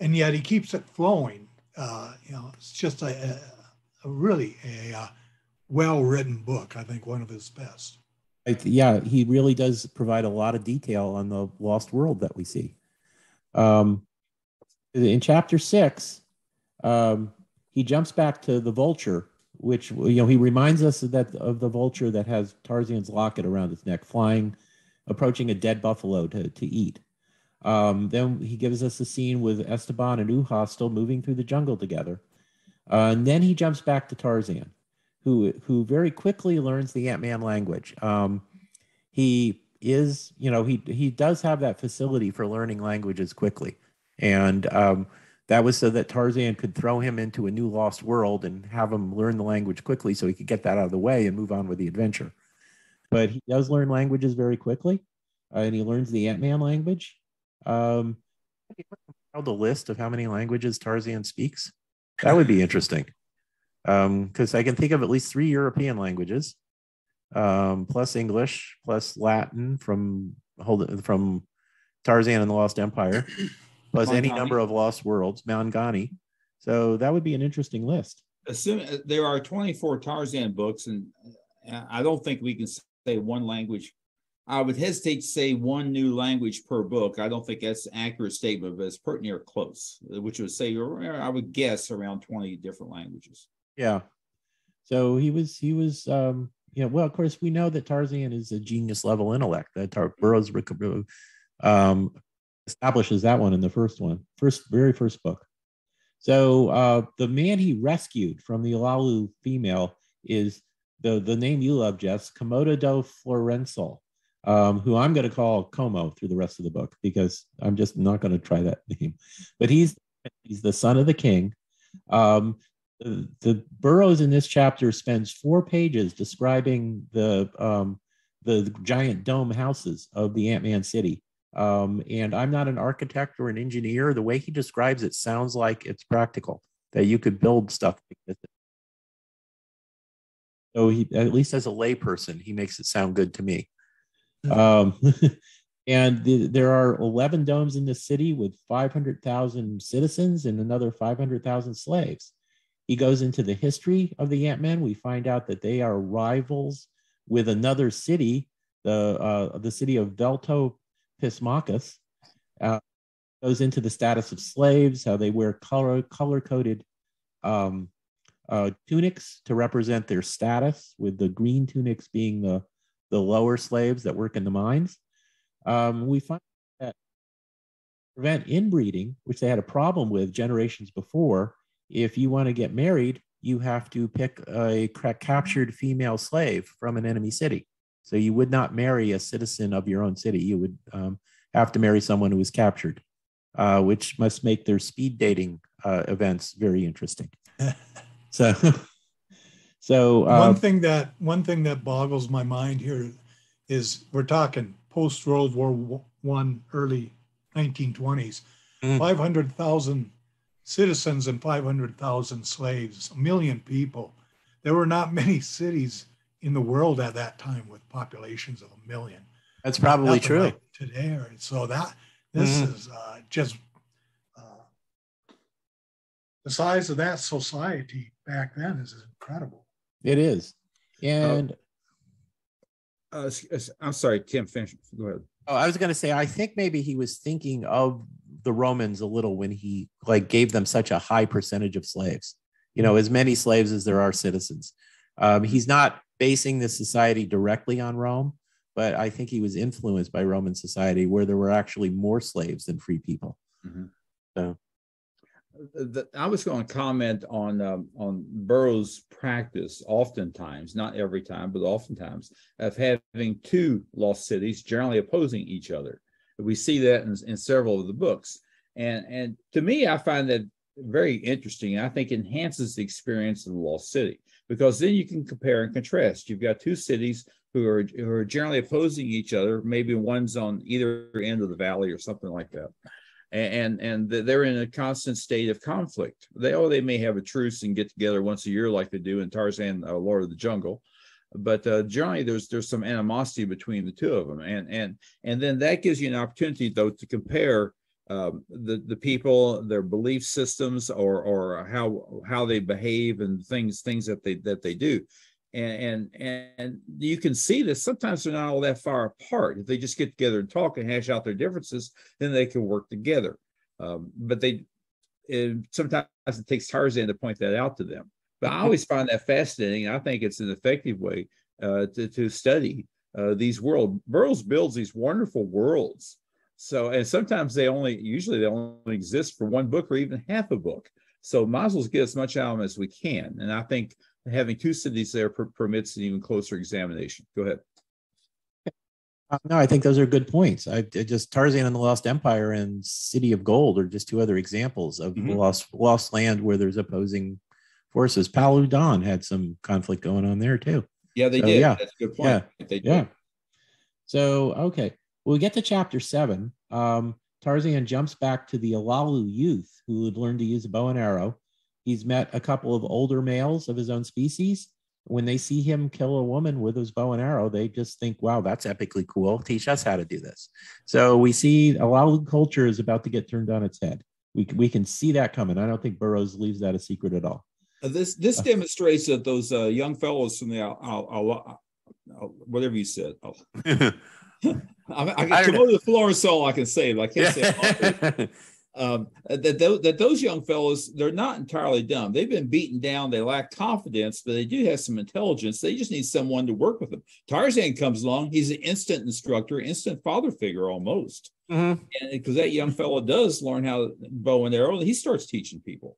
and yet he keeps it flowing. Uh, you know, it's just a, a, a really a, a uh, well-written book. I think one of his best yeah, he really does provide a lot of detail on the lost world that we see. Um, in chapter six, um, he jumps back to the vulture, which you know he reminds us of that of the vulture that has Tarzan's locket around its neck, flying, approaching a dead buffalo to to eat. Um, then he gives us a scene with Esteban and Uha still moving through the jungle together, uh, and then he jumps back to Tarzan who who very quickly learns the Ant Man language. Um, he is, you know, he he does have that facility for learning languages quickly, and um, that was so that Tarzan could throw him into a new lost world and have him learn the language quickly, so he could get that out of the way and move on with the adventure. But he does learn languages very quickly, uh, and he learns the Ant Man language. Um, the list of how many languages Tarzan speaks. That would be interesting because um, I can think of at least three European languages, um, plus English, plus Latin from hold from Tarzan and the Lost Empire, plus any number of lost worlds, Mangani. So that would be an interesting list. Assume uh, there are 24 Tarzan books, and uh, I don't think we can say one language. I would hesitate to say one new language per book. I don't think that's an accurate statement, but it's pretty near close, which would say, I would guess, around 20 different languages. Yeah. So he was he was um you know well of course we know that Tarzan is a genius level intellect that Tar- Burroughs um establishes that one in the first one first very first book. So uh the man he rescued from the Alalu female is the the name you love Jess Komodoflorensal. Um, who I'm going to call Como through the rest of the book because I'm just not going to try that name. But he's he's the son of the king. Um, the, the Burroughs in this chapter spends four pages describing the um, the giant dome houses of the Ant-Man city. Um, and I'm not an architect or an engineer. The way he describes it sounds like it's practical that you could build stuff like this. So he, at least as a layperson, he makes it sound good to me. Um, and the, there are 11 domes in the city with 500,000 citizens and another 500,000 slaves. He goes into the history of the Ant-Men. We find out that they are rivals with another city, the uh, the city of Velto Pismacus. Uh, goes into the status of slaves, how they wear color color coded um, uh, tunics to represent their status, with the green tunics being the the lower slaves that work in the mines. Um, we find that prevent inbreeding, which they had a problem with generations before, if you want to get married, you have to pick a captured female slave from an enemy city. So you would not marry a citizen of your own city. You would um, have to marry someone who was captured, uh, which must make their speed dating uh, events very interesting. so, so uh, one thing that one thing that boggles my mind here is we're talking post World War One, early 1920s, mm. 500,000 citizens and 500,000 slaves, a million people. There were not many cities in the world at that time with populations of a million. That's probably true. like today. So that This mm-hmm. is uh, just uh, the size of that society back then is incredible. It is, and uh, I'm sorry, Tim. Finish. Go ahead. Oh, I was going to say, I think maybe he was thinking of the Romans a little when he like gave them such a high percentage of slaves. You know, as many slaves as there are citizens. Um, he's not basing the society directly on Rome, but I think he was influenced by Roman society where there were actually more slaves than free people. Mm-hmm. So the, I was going to comment on um, on Burroughs' practice, oftentimes, not every time, but oftentimes, of having two lost cities generally opposing each other. We see that in, in several of the books, and and to me, I find that very interesting. I think enhances the experience of the lost city because then you can compare and contrast. You've got two cities who are who are generally opposing each other. Maybe one's on either end of the valley or something like that and and they're in a constant state of conflict. They oh they may have a truce and get together once a year like they do in Tarzan, uh, Lord of the Jungle, but uh, generally there's there's some animosity between the two of them, and and and then that gives you an opportunity though to compare um, the the people, their belief systems, or or how how they behave and things things that they that they do, and and and you can see that sometimes they're not all that far apart. If they just get together and talk and hash out their differences, then they can work together. Um, but they sometimes it takes Tarzan to point that out to them. But I always find that fascinating. I think it's an effective way uh, to to study uh, these worlds. Burroughs builds these wonderful worlds. So and sometimes they only usually they only exist for one book or even half a book. So might as well get as much out of them as we can. And I think having two cities there per- permits an even closer examination. Go ahead. Uh, no, I think those are good points. I, I, just Tarzan and the Lost Empire and City of Gold are just two other examples of mm-hmm. lost lost land where there's opposing forces. Pal-ul-don had some conflict going on there too. Yeah, they so, did. Yeah, that's a good point. Yeah, they did. yeah. So okay, well, we get to chapter seven. Um, Tarzan jumps back to the Alalu youth who had learned to use a bow and arrow He's met a couple of older males of his own species. When they see him kill a woman with his bow and arrow, they just think, wow, that's epically cool. Teach us how to do this. So we see a lot of culture is about to get turned on its head. We, we can see that coming. I don't think Burroughs leaves that a secret at all. Uh, this this demonstrates that those uh, young fellows from the whatever you said. I, I, I can to the floor, so I can say it. I can't say um, that, th- that those young fellows they're not entirely dumb. They've been beaten down. They lack confidence but they do have some intelligence. They just need someone to work with them. Tarzan comes along. He's an instant instructor instant father figure almost. Mm-hmm. and because that young fellow does learn how to bow and arrow he starts teaching people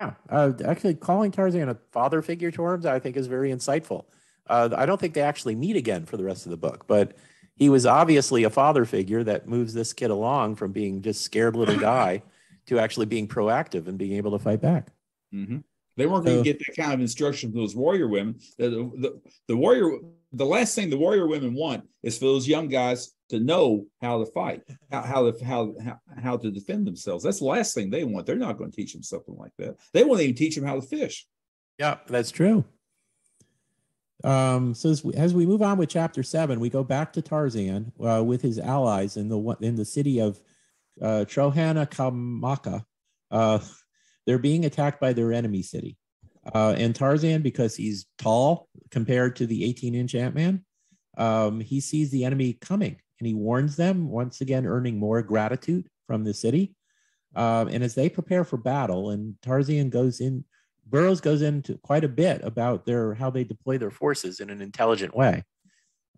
yeah uh, actually calling tarzan a father figure towards i think is very insightful uh, i don't think they actually meet again for the rest of the book but he was obviously a father figure that moves this kid along from being just scared little guy to actually being proactive and being able to fight back. Mm-hmm. They weren't going to get that kind of instruction from those warrior women. The, the, the, warrior, the last thing the warrior women want is for those young guys to know how to fight, how how to, how, how, to defend themselves. That's the last thing they want. They're not going to teach them something like that. They won't even teach them how to fish. Yeah, that's true. Um, so as we, as we, move on with chapter seven, we go back to Tarzan uh, with his allies in the in the city of uh, Trohanadalmakus. Uh, they're being attacked by their enemy city, uh, and Tarzan, because he's tall compared to the 18-inch Ant-Man, um, he sees the enemy coming and he warns them. Once again, earning more gratitude from the city. Um, and as they prepare for battle, and Tarzan goes in Burroughs goes into quite a bit about their how they deploy their forces in an intelligent way.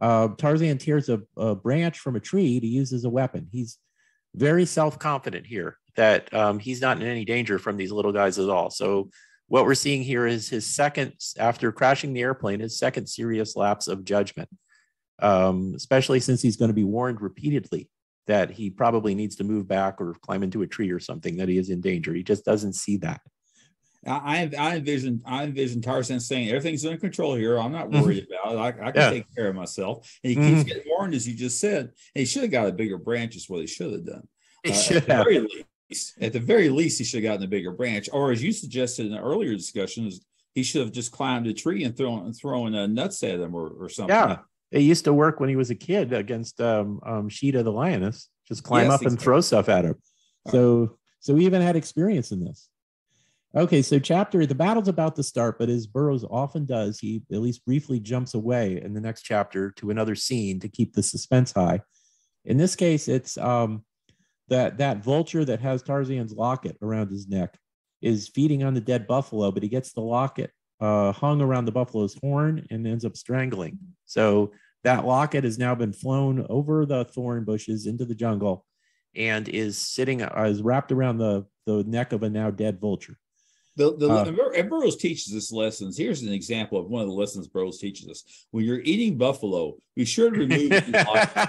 Uh, Tarzan tears a, a, branch from a tree to use as a weapon. He's very self-confident here that um, he's not in any danger from these little guys at all. So what we're seeing here is his second, after crashing the airplane, his second serious lapse of judgment, um, especially since he's going to be warned repeatedly that he probably needs to move back or climb into a tree or something, that he is in danger. He just doesn't see that. I, I envision I envision Tarzan saying everything's under control here. I'm not mm-hmm. worried about it. I, I can yeah. take care of myself. And he mm-hmm. keeps getting warned, as you just said. And he should have got a bigger branch, is what he should have done. He uh, should have. Very least, at the very least, he should have gotten a bigger branch. Or as you suggested in the earlier discussions, he should have just climbed a tree and thrown throwing a nuts at him or, or something. Yeah. It used to work when he was a kid against um, um, Sheeta the lioness. just climb Yes, up and throw stuff at him. So so we even had experience in this. Okay, so chapter the battle's about to start, but as Burroughs often does, he at least briefly jumps away in the next chapter to another scene to keep the suspense high. In this case, it's um, that that vulture that has Tarzan's locket around his neck is feeding on the dead buffalo, but he gets the locket uh, hung around the buffalo's horn and ends up strangling. So that locket has now been flown over the thorn bushes into the jungle and is sitting uh, is wrapped around the the neck of a now dead vulture. The, the, Uh, and Burroughs teaches us lessons. Here's an example of one of the lessons Burroughs teaches us. When you're eating buffalo, be sure to remove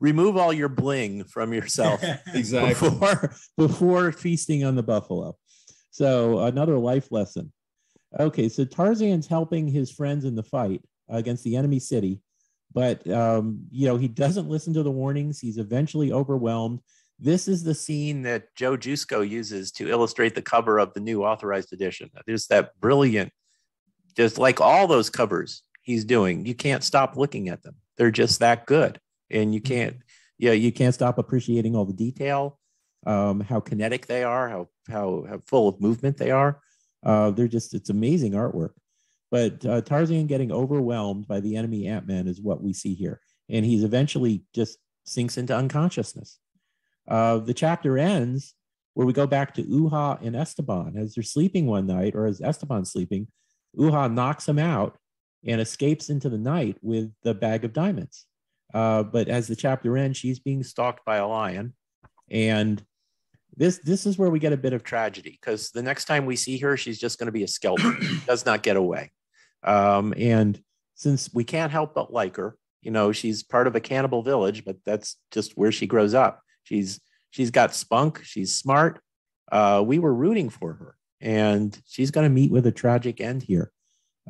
Remove all your bling from yourself exactly. before before feasting on the buffalo. So another life lesson. Okay, so Tarzan's helping his friends in the fight against the enemy city, but um, you know he doesn't listen to the warnings. He's eventually overwhelmed. This is the scene that Joe Jusko uses to illustrate the cover of the new authorized edition. There's that brilliant, just like all those covers he's doing. You can't stop looking at them. They're just that good, and you can't. Yeah, you can't stop appreciating all the detail um, how kinetic they are, how, how how full of movement they are. Uh, they're just it's amazing artwork. But uh, Tarzan getting overwhelmed by the enemy Ant Man is what we see here, and he's eventually just sinks into unconsciousness. Uh, the chapter ends where we go back to Uha and Esteban as they're sleeping one night, or as Esteban's sleeping. Uha knocks him out and escapes into the night with the bag of diamonds. Uh, but as the chapter ends, she's being stalked by a lion, and this this is where we get a bit of tragedy because the next time we see her, she's just going to be a skeleton, does not get away. Um, and since we can't help but like her, you know, she's part of a cannibal village, but that's just where she grows up. She's she's got spunk, she's smart. Uh, we were rooting for her, and she's going to meet with a tragic end here.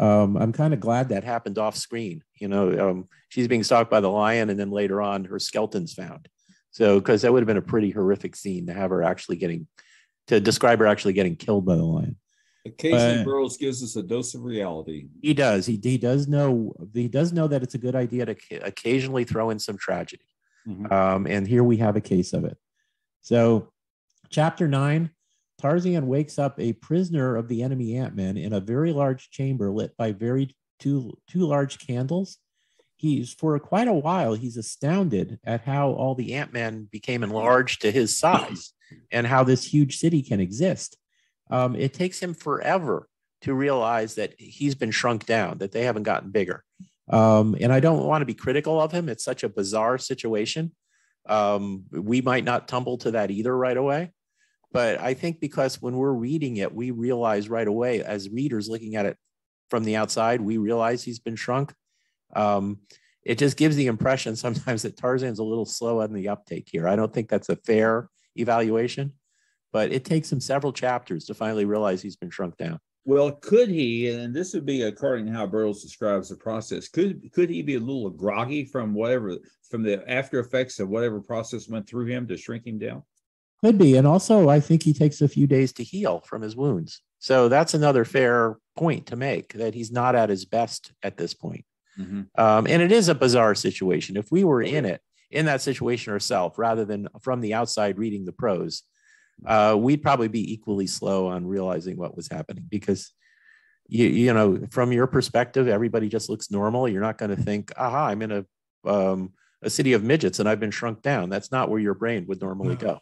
Um, I'm kind of glad that happened off screen. You know, um, she's being stalked by the lion, and then later on, her skeleton's found. So, because that would have been a pretty horrific scene to have her actually getting, to describe her actually getting killed by the lion. Casey But- Burroughs gives us a dose of reality. He does. He, he does know. He does know that it's a good idea to occasionally throw in some tragedy. Mhm. Um, and here we have a case of it. So, chapter nine Tarzan wakes up a prisoner of the enemy Ant Man in a very large chamber lit by very two, two large candles. He's for quite a while, he's astounded at how all the Ant Man became enlarged to his size and how this huge city can exist. Um, it takes him forever to realize that he's been shrunk down, that they haven't gotten bigger. Um, and I don't want to be critical of him. It's such a bizarre situation. Um, we might not tumble to that either right away. But I think because when we're reading it, we realize right away, as readers looking at it from the outside, we realize he's been shrunk. Um, it just gives the impression sometimes that Tarzan's a little slow on the uptake here. I don't think that's a fair evaluation, but it takes him several chapters to finally realize he's been shrunk down. Well, could he, and this would be according to how Burroughs describes the process, could could he be a little groggy from whatever from the after effects of whatever process went through him to shrink him down? Could be. And also, I think he takes a few days to heal from his wounds. So that's another fair point to make that he's not at his best at this point. Mhm. Um, and it is a bizarre situation. If we were in it, in that situation ourselves, rather than from the outside reading the prose, uh, we'd probably be equally slow on realizing what was happening because you, you know, from your perspective, everybody just looks normal. You're not going to think, aha, I'm in a, um, a city of midgets and I've been shrunk down. That's not where your brain would normally go.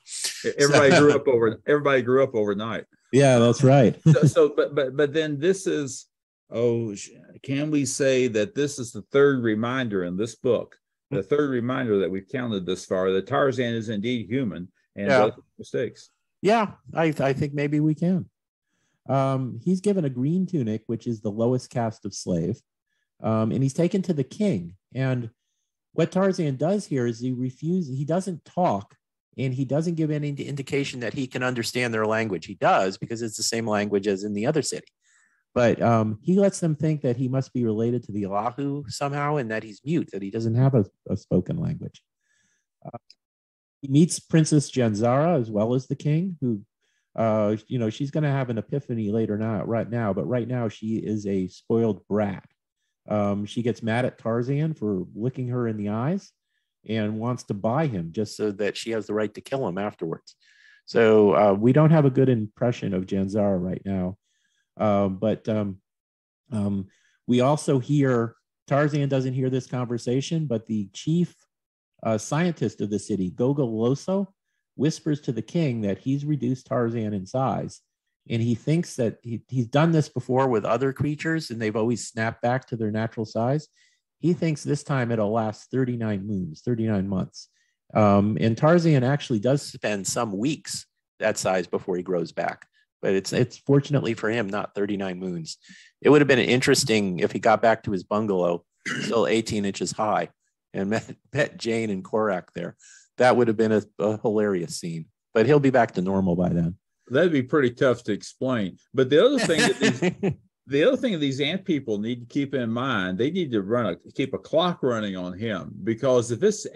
Everybody grew up over. Everybody grew up overnight. Yeah, that's right. so, so but but but then this is oh can we say that this is the third reminder in this book the third reminder that we've counted this far that tarzan is indeed human and Yeah. mistakes Yeah, I, I think maybe we can. Um, he's given a green tunic, which is the lowest caste of slave, um, and he's taken to the king. And what Tarzan does here is he refuses, he doesn't talk, and he doesn't give any indication that he can understand their language. He does because it's the same language as in the other city. But um, he lets them think that he must be related to the Alalu somehow and that he's mute, that he doesn't have a, a spoken language. Uh, he meets Princess Janzara as well as the king, who, uh, you know, she's going to have an epiphany later now, right now, but right now she is a spoiled brat. Um, she gets mad at Tarzan for licking her in the eyes. and wants to buy him just so that she has the right to kill him afterwards. So uh, we don't have a good impression of Janzara right now. Uh, but um, um, we also hear Tarzan doesn't hear this conversation, but the chief uh, scientist of the city, Gogoloso, whispers to the king that he's reduced Tarzan in size. And he thinks that he, he's done this before with other creatures and they've always snapped back to their natural size. He thinks this time it'll last 39 moons, 39 months. Um, and Tarzan actually does spend some weeks that size before he grows back. But it's it's fortunately for him not 39 moons. It would have been interesting if he got back to his bungalow, still 18 inches high, and met, met Jane and Korak there. That would have been a, a hilarious scene. But he'll be back to normal by then. That'd be pretty tough to explain. But the other thing that these, the other thing these ant people need to keep in mind, they need to run a keep a clock running on him because if this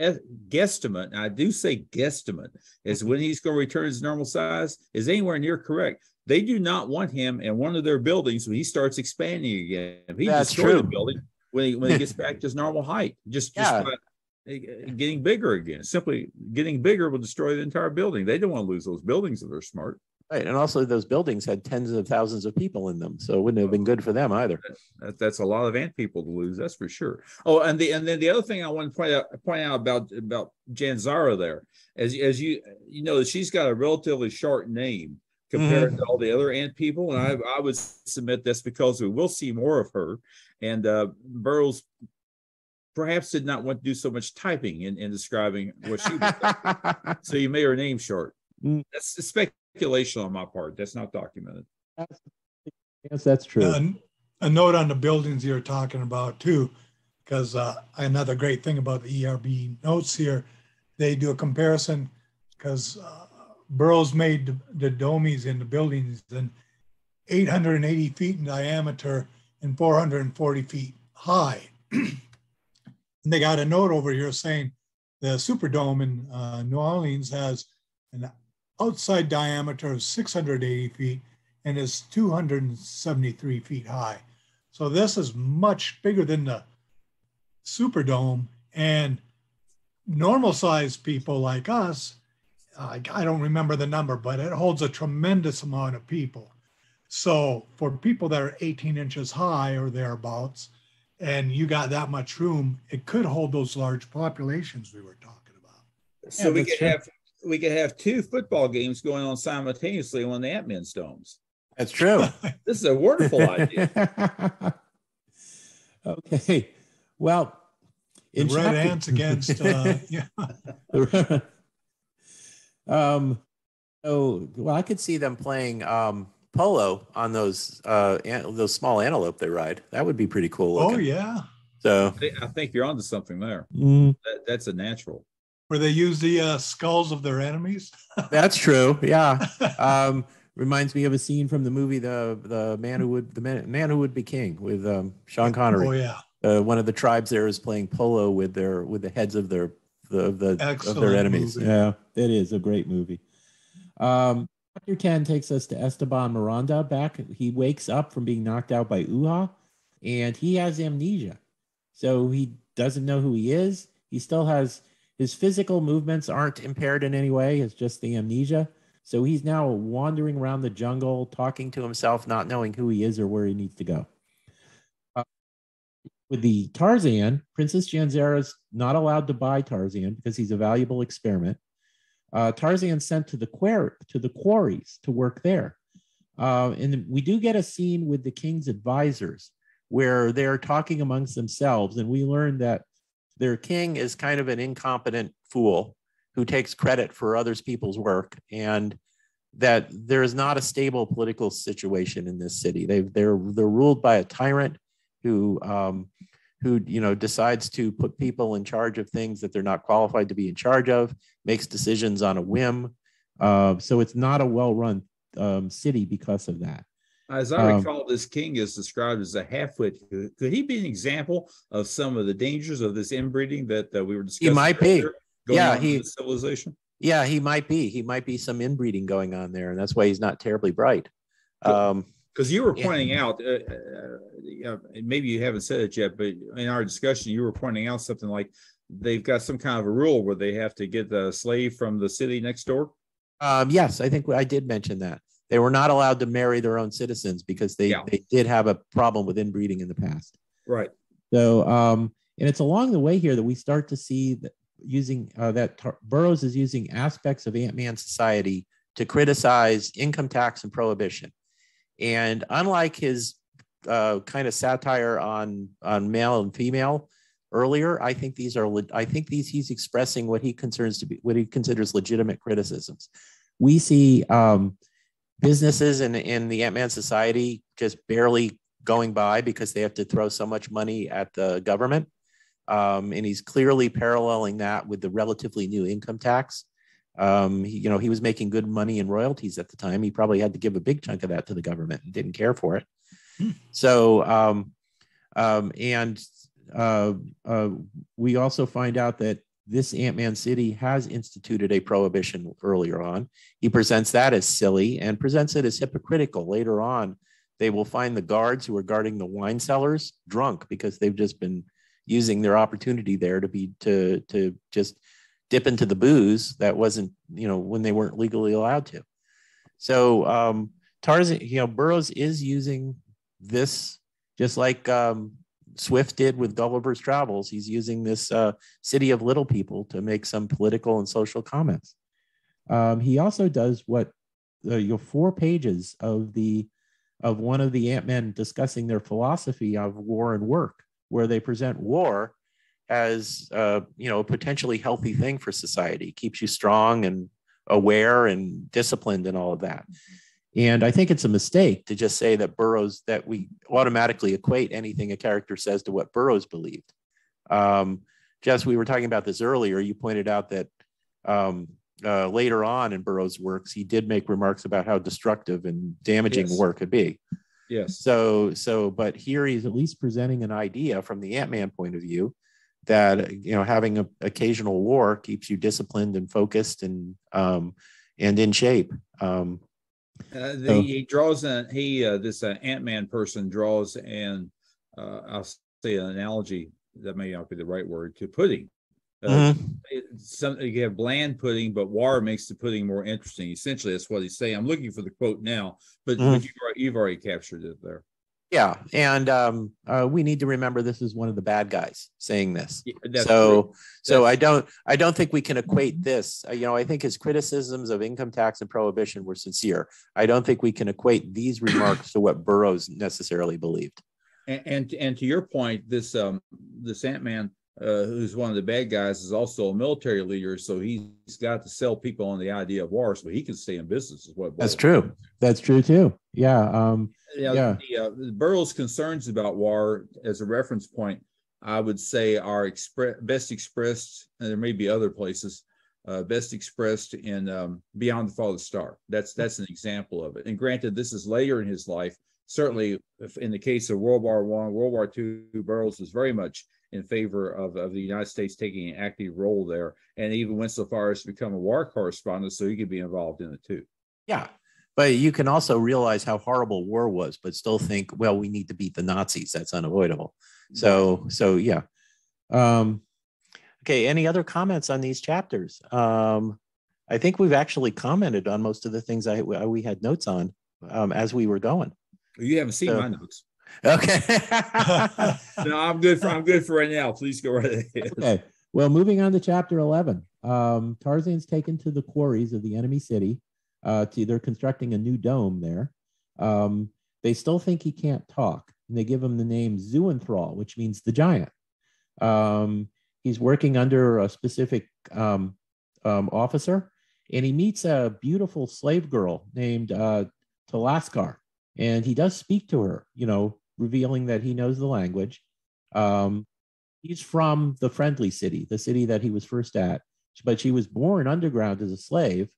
guesstimate, I do say guesstimate, is mm-hmm. when he's going to return his normal size, is anywhere near correct. They do not want him in one of their buildings when he starts expanding again. If he That's destroys true. the building when he when he gets back to his normal height, just just Yeah. by, uh, getting bigger again. Simply getting bigger will destroy the entire building. They don't want to lose those buildings if they're smart. Right. And also, those buildings had tens of thousands of people in them. So it wouldn't have been good for them either. That, that's a lot of ant people to lose. That's for sure. Oh, and the and then the other thing I want to point out point out about about Janzara there, as as you you know, she's got a relatively short name compared to all the other ant people, and I I would submit this because we will see more of her, and uh, Burroughs perhaps did not want to do so much typing in, in describing what she was. so you made her name short. Mm. That's speculation on my part. That's not documented. yes, that's true. Uh, a note on the buildings you're talking about too, because uh, another great thing about the ERB notes here, they do a comparison because uh, Burroughs made the, domes in the buildings and 880 feet in diameter and 440 feet high. and they got a note over here saying the Superdome in uh, New Orleans has an outside diameter of 680 feet and is 273 feet high. So this is much bigger than the Superdome. And normal sized people like us, I, I don't remember the number, but it holds a tremendous amount of people. So for people that are 18 inches high or thereabouts, and you got that much room, it could hold those large populations we were talking about. So Yeah, we could true. have we could have two football games going on simultaneously on the Ant Man's domes. That's true. This is a wonderful idea. okay. Well, The in red chapter- ants against, uh, yeah. Um, oh, well, I could see them playing um, polo on those uh, an- those small antelope they ride. That would be pretty cool. Oh, yeah. So I think- you're onto something there. mm, That, that's a natural. Where they use the uh, skulls of their enemies. that's true. Yeah. Um, reminds me of a scene from the movie the the man who would the man, man who would be king with um, Sean Connery. oh, yeah. uh, one of the tribes there is playing polo with their with the heads of their the, of the of their enemies. movie. Yeah, it is a great movie. Um, Chapter ten takes us to Esteban Miranda. Back, he wakes up from being knocked out by Uha, and he has amnesia, so he doesn't know who he is. He still has his physical movements aren't impaired in any way. It's just the amnesia. So he's now wandering around the jungle, talking to himself, not knowing who he is or where he needs to go with the Tarzan, Princess Janzara's not allowed to buy Tarzan because he's a valuable experiment. Uh, Tarzan's sent to the quar- to the quarries to work there, uh, and we do get a scene with the king's advisors where they're talking amongst themselves, and we learn that their king is kind of an incompetent fool who takes credit for others people's work, and that there is not a stable political situation in this city. They they're they're ruled by a tyrant who um, who you know decides to put people in charge of things that they're not qualified to be in charge of, makes decisions on a whim. Uh, so it's not a well-run um, city because of that. As I Um, recall, this king is described as a half-wit. Could, could he be an example of some of the dangers of this inbreeding that uh, we were discussing? He might be. earlier, going Yeah, he- civilization. Yeah, he might be. He might be some inbreeding going on there, and that's why he's not terribly bright. Um, Because you were Yeah. pointing out, uh, uh, maybe you haven't said it yet, but in our discussion, you were pointing out something like they've got some kind of a rule where they have to get the slave from the city next door. Um, yes, I think I did mention that they were not allowed to marry their own citizens because they, Yeah. they did have a problem with inbreeding in the past. Right. So, um, and it's along the way here that we start to see that using uh, that Tar- Burroughs is using aspects of Ant Man society to criticize income tax and prohibition. And unlike his uh, kind of satire on on male and female earlier, I think these are I think these he's expressing what he concerns to be what he considers legitimate criticisms. We see um, businesses in in the Ant Man society just barely going by because they have to throw so much money at the government. Um, and he's clearly paralleling that with the relatively new income tax. Um, he, you know, he was making good money in royalties at the time. He probably had to give a big chunk of that to the government and didn't care for it. So, um, um, and uh, uh, we also find out that this Ant Man City has instituted a prohibition earlier on. He presents that as silly and presents it as hypocritical later on they will find the guards who are guarding the wine cellars drunk because they've just been using their opportunity there to be to to just dip into the booze that wasn't you know when they weren't legally allowed to. So um tarzan you know burroughs is using this just like um swift did with gulliver's travels. He's using this uh, city of little people to make some political and social comments. Um, he also does what uh, you know, four pages of the of one of the Ant-Men discussing their philosophy of war and work, where they present war as uh, you know a potentially healthy thing for society, keeps you strong and aware and disciplined and all of that. And I think it's a mistake to just say that Burroughs that we automatically equate anything a character says to what Burroughs believed. Um, Jess, we were talking about this earlier. You pointed out that um, uh, later on in Burroughs' works, he did make remarks about how destructive and damaging Yes. war could be. Yes. So, so, but here he's at least presenting an idea from the Ant Man point of view that you know having a occasional war keeps you disciplined and focused and um, and in shape. Um, Uh, the, So- he draws an he uh, this uh, Ant Man person draws and uh, I'll say an analogy that may not be the right word to pudding. Uh, mhm. it- some you have bland pudding, but war makes the pudding more interesting. Essentially, that's what he's saying. I'm looking for the quote now, but, Mhm. but you've, already, you've already captured it there. Yeah, and um, uh, we need to remember this is one of the bad guys saying this. Yeah, so true. so i don't i don't think we can equate this uh, you know i think his criticisms of income tax and prohibition were sincere i don't think we can equate these remarks to what burroughs necessarily believed And, and and to your point, this um this Ant Man, uh, who's one of the bad guys, is also a military leader. So he's got to sell people on the idea of war, so he can stay in business. Is what that's true that's true too yeah um Yeah, Yeah. the uh, Burroughs' concerns about war, as a reference point, I would say are expre- best expressed, and there may be other places, uh, best expressed in um, Beyond the Farthest Star. That's that's an example of it. And granted, this is later in his life. Certainly, if in the case of World War One, World War Two, Burroughs was very much in favor of, of the United States taking an active role there, and even went so far as to become a war correspondent, so he could be involved in it too. yeah but you can also realize how horrible war was but still think well we need to beat the nazis. That's unavoidable. So so yeah. Um okay any other comments on these chapters? Um i think we've actually commented on most of the things i we had notes on um, as we were going. You haven't seen So- my notes. Okay. No, I'm good for I'm good for right now. Please go right ahead. okay. Well moving on to chapter 11 um tarzan's taken to the quarries of the enemy city uh to they're constructing a new dome there. Um they still think he can't talk and they give him the name Zuanthrol, which means the giant. Um he's working under a specific um, um officer and he meets a beautiful slave girl named uh Talaskar and he does speak to her you know revealing that he knows the language um he's from the friendly city, the city that he was first at, but she was born underground as a slave.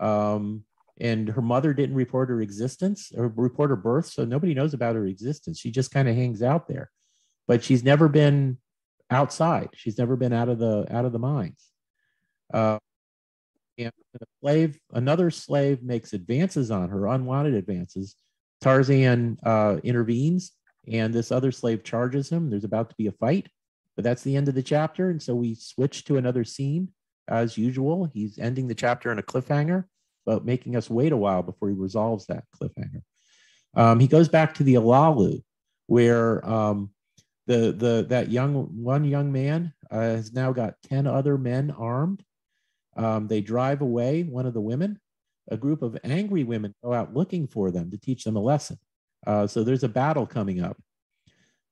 Um, and her mother didn't report her existence or report her birth, so nobody knows about her existence. She just kind of hangs out there, but she's never been outside. She's never been out of the out of the mines. Uh, and slave, another slave makes advances on her, unwanted advances. Tarzan uh, intervenes, and this other slave charges him. There's about to be a fight But that's the end of the chapter. And so we switch to another scene as usual. He's ending the chapter in a cliffhanger, but making us wait a while before he resolves that cliffhanger. Um, he goes back to the Alalu, where um, the the that young one young man uh, has now got ten other men armed. Um, they drive away one of the women. A group of angry women go out looking for them to teach them a lesson. Uh, so there's a battle coming up.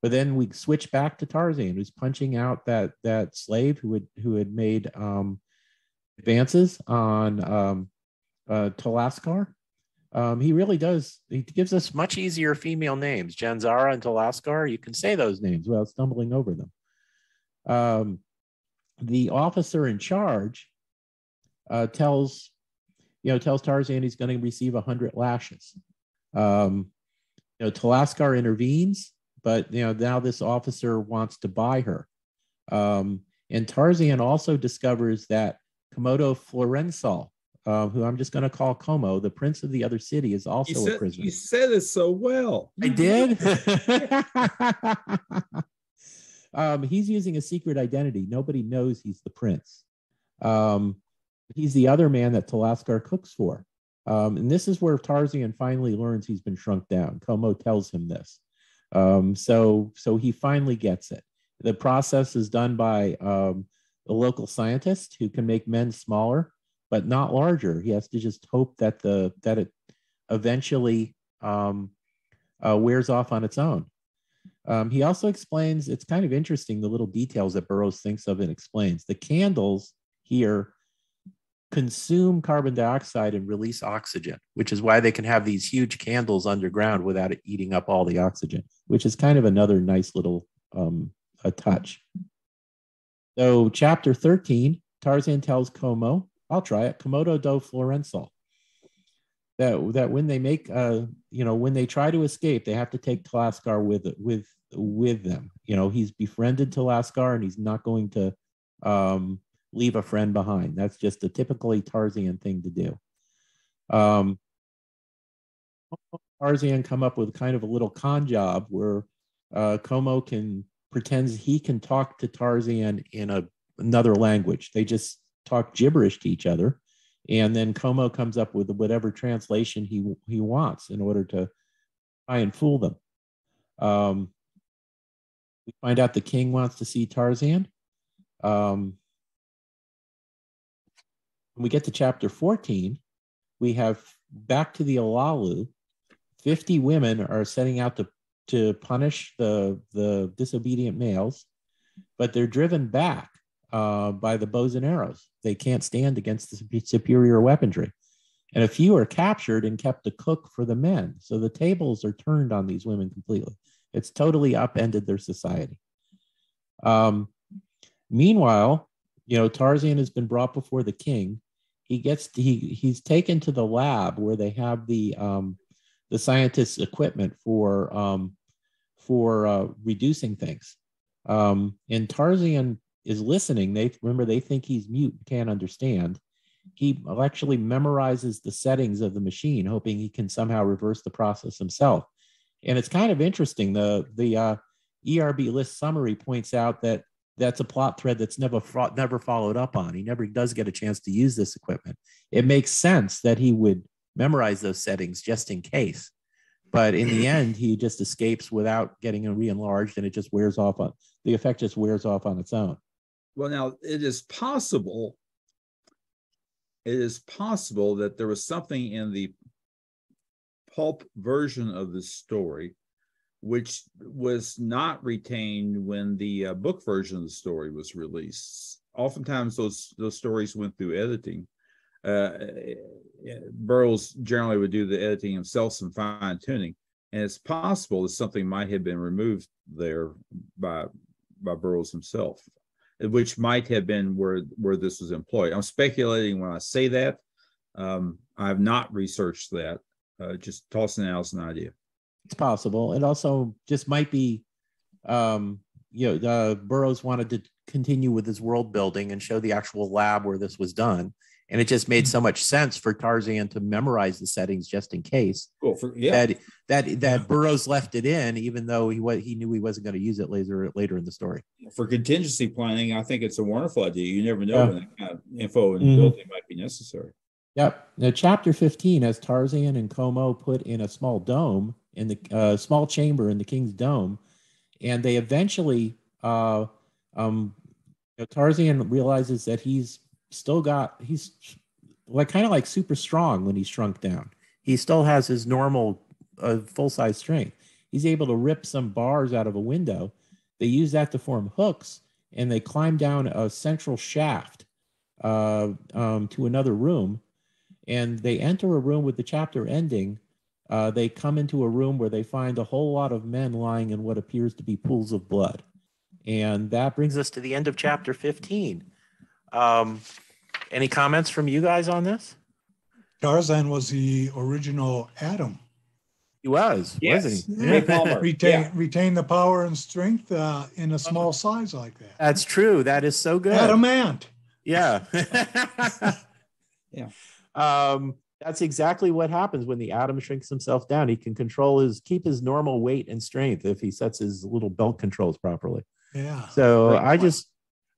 But then we switch back to Tarzan, who's punching out that that slave who had who had made um, advances on um, uh, Talaskar. Um, he really does. He gives us much easier female names, Janzara and Talaskar. You can say those names without stumbling over them. Um, the officer in charge uh, tells, you know, tells Tarzan he's going to receive a hundred lashes. Um, you know, Talaskar intervenes but you know now this officer wants to buy her. Um, and Tarzan also discovers that Komodoflorensal, uh, who I'm just going to call Como, the prince of the other city, is also said, a prisoner. You said it so well. I did. um, he's using a secret identity. Nobody knows he's the prince. Um, he's the other man that Talaskar cooks for. Um, and this is where Tarzan finally learns he's been shrunk down. Como tells him this. Um, so, so he finally gets it. The process is done by um, a local scientist who can make men smaller, but not larger. He has to just hope that the that it eventually um, uh, wears off on its own. Um, he also explains it's kind of interesting the little details that Burroughs thinks of and explains. The candles here consume carbon dioxide and release oxygen, which is why they can have these huge candles underground without it eating up all the oxygen, which is kind of another nice little um, a touch. So, chapter 13, Tarzan tells Como, I'll try it, Komodo do Florensal. That, that when they make, uh, you know, when they try to escape, they have to take Talaskar with with with them. You know, he's befriended Talaskar, and he's not going to um, leave a friend behind. That's just a typically Tarzan thing to do. Um, Tarzan come up with kind of a little con job where uh, Como can pretends he can talk to Tarzan in a, another language. They just talk gibberish to each other, and then Como comes up with whatever translation he he wants in order to try and fool them. Um, we find out the king wants to see Tarzan. Um, when we get to chapter 14, we have back to the Alalu. 50 women are setting out to, to punish the, the disobedient males, but they're driven back uh, by the bows and arrows. They can't stand against the superior weaponry. And a few are captured and kept to cook for the men. So the tables are turned on these women completely. It's totally upended their society. Um, meanwhile, you know, Tarzan has been brought before the king he gets to, he he's taken to the lab where they have the um, the scientists' equipment for um, for uh, reducing things. Um, and Tarzan is listening. They remember they think he's mute, can't understand. He actually memorizes the settings of the machine, hoping he can somehow reverse the process himself. And it's kind of interesting. The the uh, ERB list summary points out that that's a plot thread that's never never followed up on. He never does get a chance to use this equipment. It makes sense that he would memorize those settings just in case. But in the end, he just escapes without getting re-enlarged, and it just wears off on the effect just wears off on its own. Well, now it is possible. It is possible that there was something in the pulp version of the story which was not retained when the uh, book version of the story was released. Oftentimes, those those stories went through editing. Uh, Burroughs generally would do the editing himself, some fine tuning, and it's possible that something might have been removed there by by Burroughs himself, which might have been where where this was employed. I'm speculating when I say that. Um, I have not researched that. Uh, just tossing out as an idea it's possible. It also just might be, um, you know, uh, Burroughs wanted to continue with his world building and show the actual lab where this was done. and it just made so much sense for Tarzan to memorize the settings just in case. Cool. For, yeah. That that that Burroughs left it in, even though he was he knew he wasn't going to use it later later in the story. For contingency planning, I think it's a wonderful idea. You never know yeah. when that kind of info and mm-hmm. building might be necessary. Yep. Now, chapter 15 has Tarzan and Como put in a small dome in the uh, small chamber in the king's dome, and they eventually, uh, um, you know, Tarzan realizes that he's still got he's like kind of like super strong when he's shrunk down. He still has his normal uh, full size strength. He's able to rip some bars out of a window. They use that to form hooks, and they climb down a central shaft uh, um, to another room. And they enter a room with the chapter ending. Uh, they come into a room where they find a whole lot of men lying in what appears to be pools of blood. And that brings us to the end of chapter 15. Um, any comments from you guys on this? Tarzan was the original Atom. He was, yes. wasn't he? Yeah. retain yeah. retain the power and strength uh, in a small size like that. That's true. That is so good. Atom Ant. Yeah. yeah. Um, that's exactly what happens when the atom shrinks himself down. He can control his keep his normal weight and strength if he sets his little belt controls properly. Yeah. So I just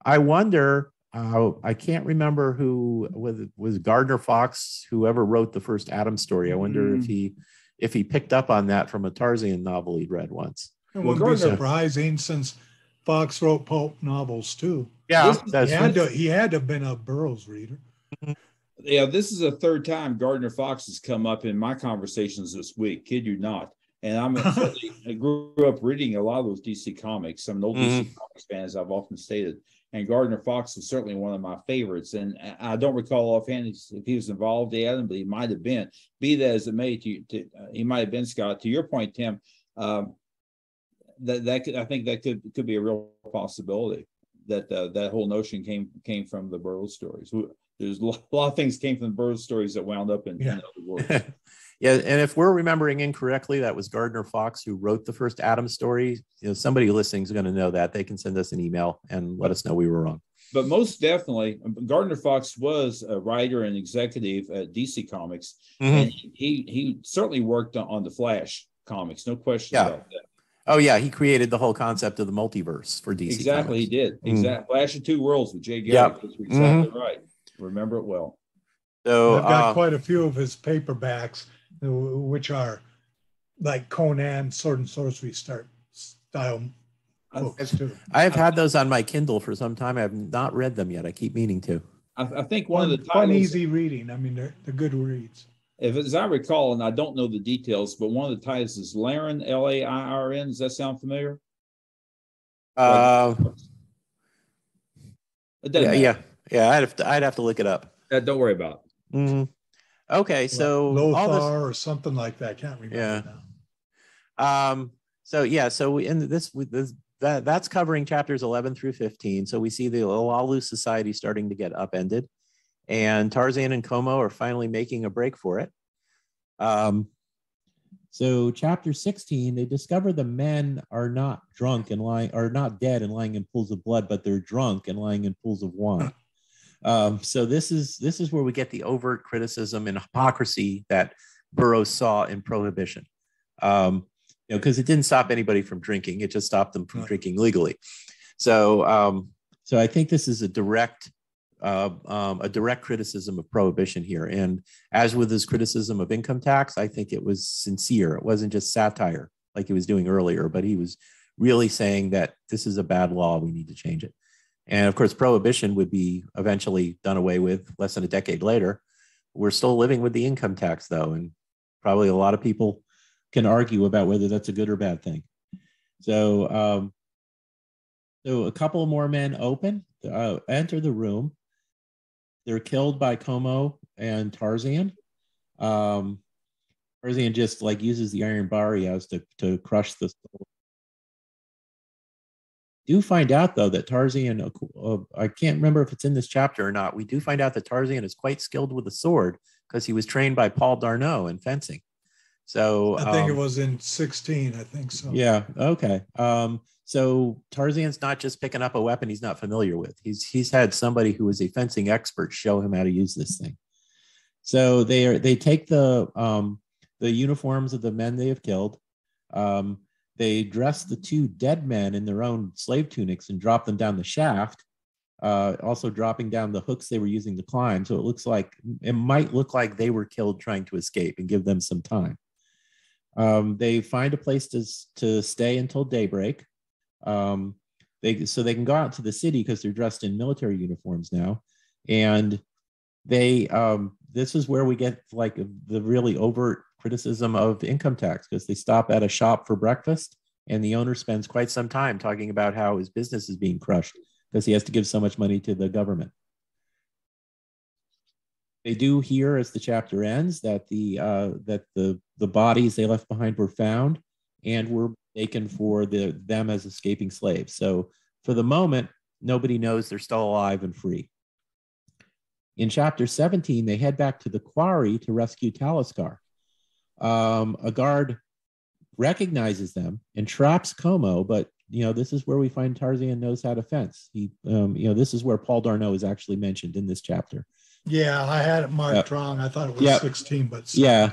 I wonder uh, I can't remember who was was Gardner Fox, whoever wrote the first Atom story. I wonder mm. if he if he picked up on that from a Tarzan novel he'd read once. It wouldn't be surprising since Fox wrote pulp novels too. Yeah, he had to he had to have been a Burroughs reader. Yeah, this is the third time Gardner Fox has come up in my conversations this week. Kid you not. And I'm I grew up reading a lot of those DC comics. I'm an old mm-hmm. DC comics fan, as I've often stated and Gardner Fox is certainly one of my favorites. And I don't recall offhand if he was involved, Atom, but he might have been. Be that as it may, to, to uh, he might have been Scott. To your point, Tim, um, that that could, I think that could could be a real possibility. That uh, that whole notion came came from the Burroughs stories. There's a lot of things came from the Burroughs stories that wound up in, yeah. in other words. Yeah, and if we're remembering incorrectly, that was Gardner Fox who wrote the first Atom story. You know, somebody listening is going to know that. They can send us an email and let us know we were wrong. But most definitely, Gardner Fox was a writer and executive at DC Comics, mm-hmm. and he he certainly worked on the Flash comics, no question yeah. about that. Oh yeah, he created the whole concept of the multiverse for DC. Exactly, Comics. he did. Mm-hmm. Exactly, Flash of Two Worlds with Jay Garrick. Yep. Exactly mm-hmm. right. Remember it well. So I've got uh, quite a few of his paperbacks which are like Conan Sword and Sorcery start style books too. I have had those on my Kindle for some time. I have not read them yet. I keep meaning to. I, I think one, one of the titles, fun, easy reading. I mean, they're, they're good reads. If as I recall, and I don't know the details, but one of the titles is Lairn, L A I R N. Does that sound familiar? Uh, yeah, yeah, yeah. I'd have to, I'd have to look it up. Uh, don't worry about. It. Mm-hmm. Okay, so Lothar this, or something like that. I can't remember yeah. now. Um, so yeah, so we, in this, this that that's covering chapters 11 through 15. So we see the Alalu society starting to get upended, and Tarzan and Como are finally making a break for it. Um, so chapter 16, they discover the men are not drunk and lying, are not dead and lying in pools of blood, but they're drunk and lying in pools of wine. Um, so this is this is where we get the overt criticism and hypocrisy that Burroughs saw in prohibition. Um, you know, because it didn't stop anybody from drinking; it just stopped them from right. drinking legally. So, um, so I think this is a direct uh, um, a direct criticism of prohibition here. And as with his criticism of income tax, I think it was sincere. It wasn't just satire like he was doing earlier, but he was really saying that this is a bad law. We need to change it. And of course, prohibition would be eventually done away with less than a decade later. We're still living with the income tax, though, and probably a lot of people can argue about whether that's a good or bad thing. So, um, so a couple more men open, uh, enter the room. They're killed by Como and Tarzan. Um, Tarzan just like uses the iron bar he has to to crush the do find out though that Tarzan, uh, I can't remember if it's in this chapter or not. We do find out that Tarzan is quite skilled with a sword because he was trained by Paul D'Arnot in fencing. So I think um, it was in 16. I think so. Yeah. Okay. Um, so Tarzan's not just picking up a weapon he's not familiar with. He's he's had somebody who is a fencing expert show him how to use this thing. So they are they take the um, the uniforms of the men they have killed. Um, they dress the two dead men in their own slave tunics and drop them down the shaft. Uh, also dropping down the hooks they were using to climb. So it looks like it might look like they were killed trying to escape and give them some time. Um, they find a place to, to stay until daybreak. Um, they so they can go out to the city because they're dressed in military uniforms now, and they um, this is where we get like the really overt criticism of income tax because they stop at a shop for breakfast and the owner spends quite some time talking about how his business is being crushed because he has to give so much money to the government. They do hear as the chapter ends that the uh, that the the bodies they left behind were found and were taken for the them as escaping slaves. So for the moment, nobody knows they're still alive and free. In chapter 17, they head back to the quarry to rescue Talaskar. Um, a guard recognizes them and traps Como, but you know this is where we find Tarzan knows how to fence. He, um, you know, this is where Paul d'Arnot is actually mentioned in this chapter. Yeah, I had it marked Yeah. wrong. I thought it was Yeah. 16, but Yeah.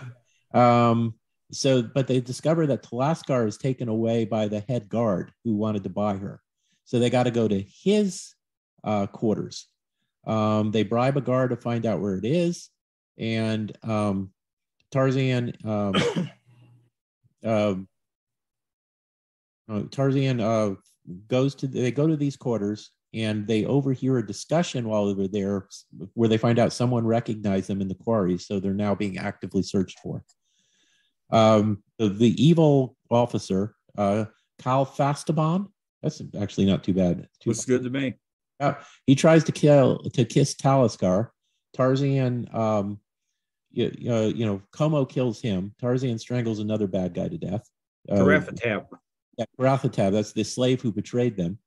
Um, so, but they discover that Talaskar is taken away by the head guard who wanted to buy her. So they got to go to his uh, quarters. Um, they bribe a guard to find out where it is, and um, Tarzan um, um, uh, Tarzan uh, goes to they go to these quarters and they overhear a discussion while they're there where they find out someone recognized them in the quarry so they're now being actively searched for um, the, the evil officer uh, Kalfastoban that's actually not too bad too Looks good to me. he tries to kill to kiss Talaskar. Tarzan, um, you, uh, you know, Como kills him. Tarzan strangles another bad guy to death. Uh, yeah, Caraftap, that's the slave who betrayed them.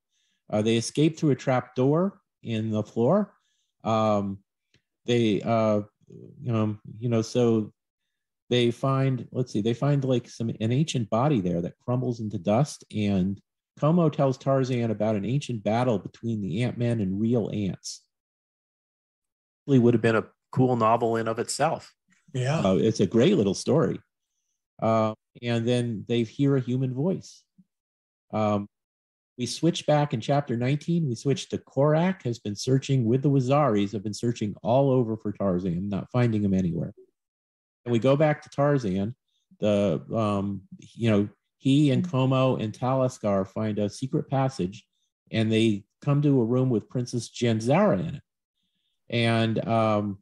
Uh, they escape through a trap door in the floor. Um, they, uh, um, you know, so they find, let's see, they find like some an ancient body there that crumbles into dust, and Como tells Tarzan about an ancient battle between the Ant Man and real ants. Really would have been a cool novel in of itself. yeah. Uh, it's a great little story. Uh, and then they hear a human voice. Um, we switch back in chapter 19. We switch to Korak has been searching with the Waziris, have been searching all over for Tarzan, not finding him anywhere. And we go back to Tarzan. The um, you know he and Como and Talaskar find a secret passage, and they come to a room with Princess Janzara in it. And um,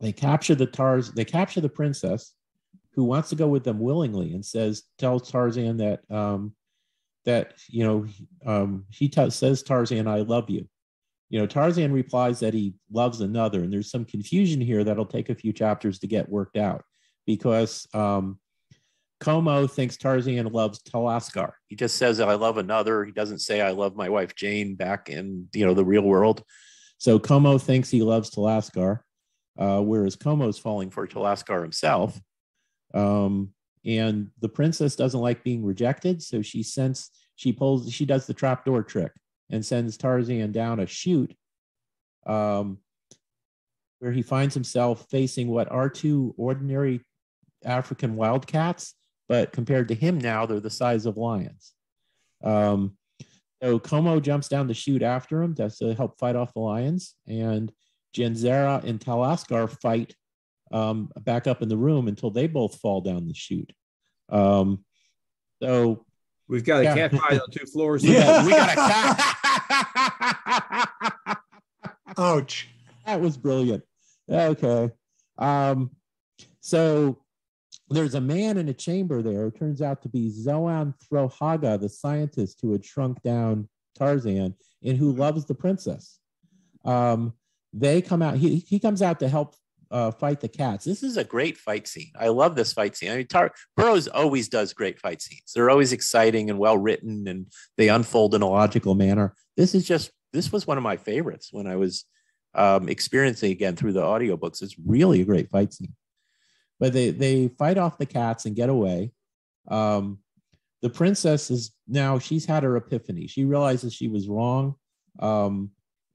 they capture the Tars. They capture the princess, who wants to go with them willingly, and says, tells Tarzan that um, that you know um, he t- says Tarzan, I love you. You know, Tarzan replies that he loves another, and there's some confusion here that'll take a few chapters to get worked out because um, Como thinks Tarzan loves Talaskar. He just says, I love another. He doesn't say, I love my wife Jane back in you know the real world. So Como thinks he loves Talaskar, uh, whereas Como's falling for Talaskar himself. Um, and the princess doesn't like being rejected, so she sends she pulls she does the trapdoor trick and sends Tarzan down a chute um, where he finds himself facing what are two ordinary African wildcats, but compared to him now, they're the size of lions. Um, so Como jumps down the chute after him to help fight off the lions, and Janzara and Talaskar fight um, back up in the room until they both fall down the chute. Um, so We've got a Yeah. cat fight on two floors. Yeah. we got a cat. Ouch. that was brilliant. Okay. Um, so there's a man in a chamber there who turns out to be Zoan Throhaga, the scientist who had shrunk down Tarzan and who loves the princess. Um, they come out, he, he comes out to help uh, fight the cats. This is a great fight scene. I love this fight scene. I mean, Tar- Burroughs always does great fight scenes. They're always exciting and well written and they unfold in a logical manner. This is just, this was one of my favorites when I was um, experiencing again through the audiobooks. It's really a great fight scene. but they they fight off the cats and get away. Um, the princess is now she's had her epiphany. She realizes she was wrong. Um,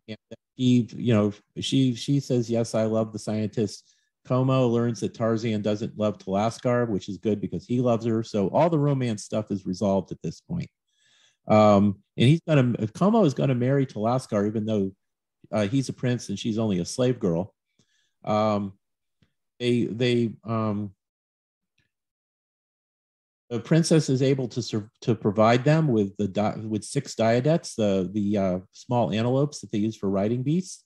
and she, you know, she she says, "Yes, I love the scientist." Como learns that Tarzan doesn't love Talaskar, which is good because he loves her. So all the romance stuff is resolved at this point. Um, and he's gonna Como is gonna marry Talaskar, even though uh, he's a prince and she's only a slave girl. Um, they they um, the princess is able to serve, to provide them with the di- with six diadets, the the uh, small antelopes that they use for riding beasts,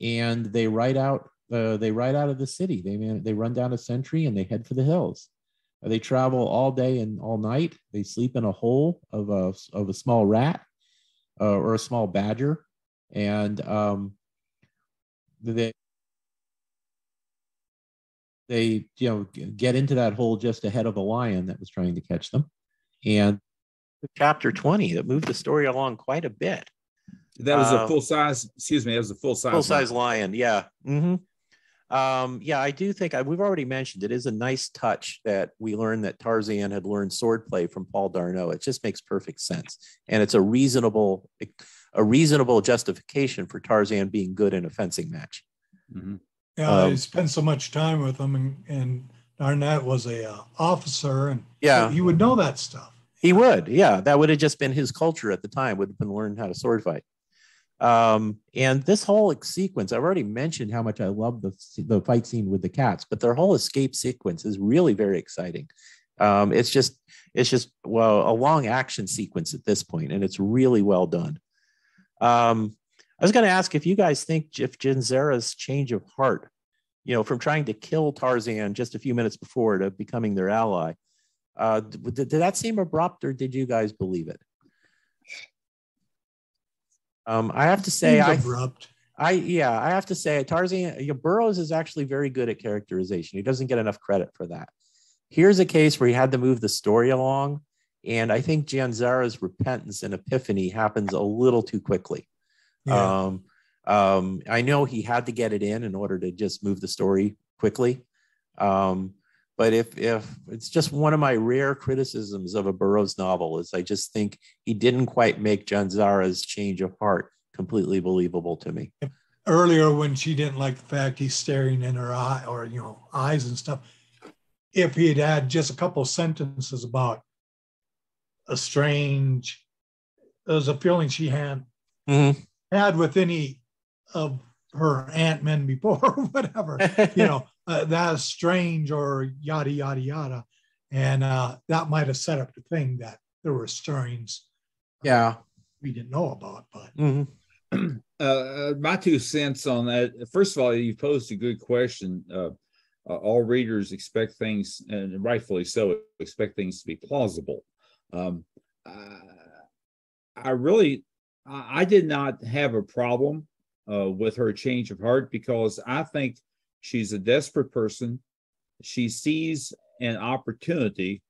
and they ride out uh, they ride out of the city. They they run down a sentry and they head for the hills. They travel all day and all night. They sleep in a hole of a of a small rat uh, or a small badger, and um, they they you know get into that hole just ahead of a lion that was trying to catch them and chapter 20 that moved the story along quite a bit that was uh, a full size excuse me that was a full size full size lion. lion, yeah mm-hmm. um, yeah i do think I, we've already mentioned it is a nice touch that we learned that tarzan had learned swordplay from paul d'arnot it just makes perfect sense and it's a reasonable a reasonable justification for tarzan being good in a fencing match mm-hmm. Yeah, um, I spent so much time with him, and, and Arnett was a uh, officer, and yeah, he would know that stuff. He would, yeah. That would have just been his culture at the time. Would have been learning how to sword fight. Um, and this whole sequence, I've already mentioned how much I love the the fight scene with the cats, but their whole escape sequence is really very exciting. Um, it's just it's just well a long action sequence at this point, and it's really well done. Um, I was going to ask if you guys think if Janzara's change of heart, you know, from trying to kill Tarzan just a few minutes before to becoming their ally, uh, did, did that seem abrupt or did you guys believe it? Um, I have to say, I, abrupt. I yeah, I have to say, Tarzan you know, Burroughs is actually very good at characterization. He doesn't get enough credit for that. Here's a case where he had to move the story along, and I think Janzara's repentance and epiphany happens a little too quickly. Yeah. Um, um, I know he had to get it in in order to just move the story quickly. Um, but if if it's just one of my rare criticisms of a Burroughs novel is I just think he didn't quite make Janzara's change of heart completely believable to me. Earlier, when she didn't like the fact he's staring in her eye or you know eyes and stuff, if he had had just a couple sentences about a strange, there was a feeling she had. Mm-hmm had with any of her ant men before or whatever you know uh, that's strange or yada yada yada. And uh, that might have set up the thing that there were stirrings uh, yeah. we didn't know about but mm-hmm. Uh, my two cents on that first of all you posed a good question uh, uh, all readers expect things and rightfully so expect things to be plausible. Um, i really I did not have a problem uh, with her change of heart because I think she's a desperate person. She sees an opportunity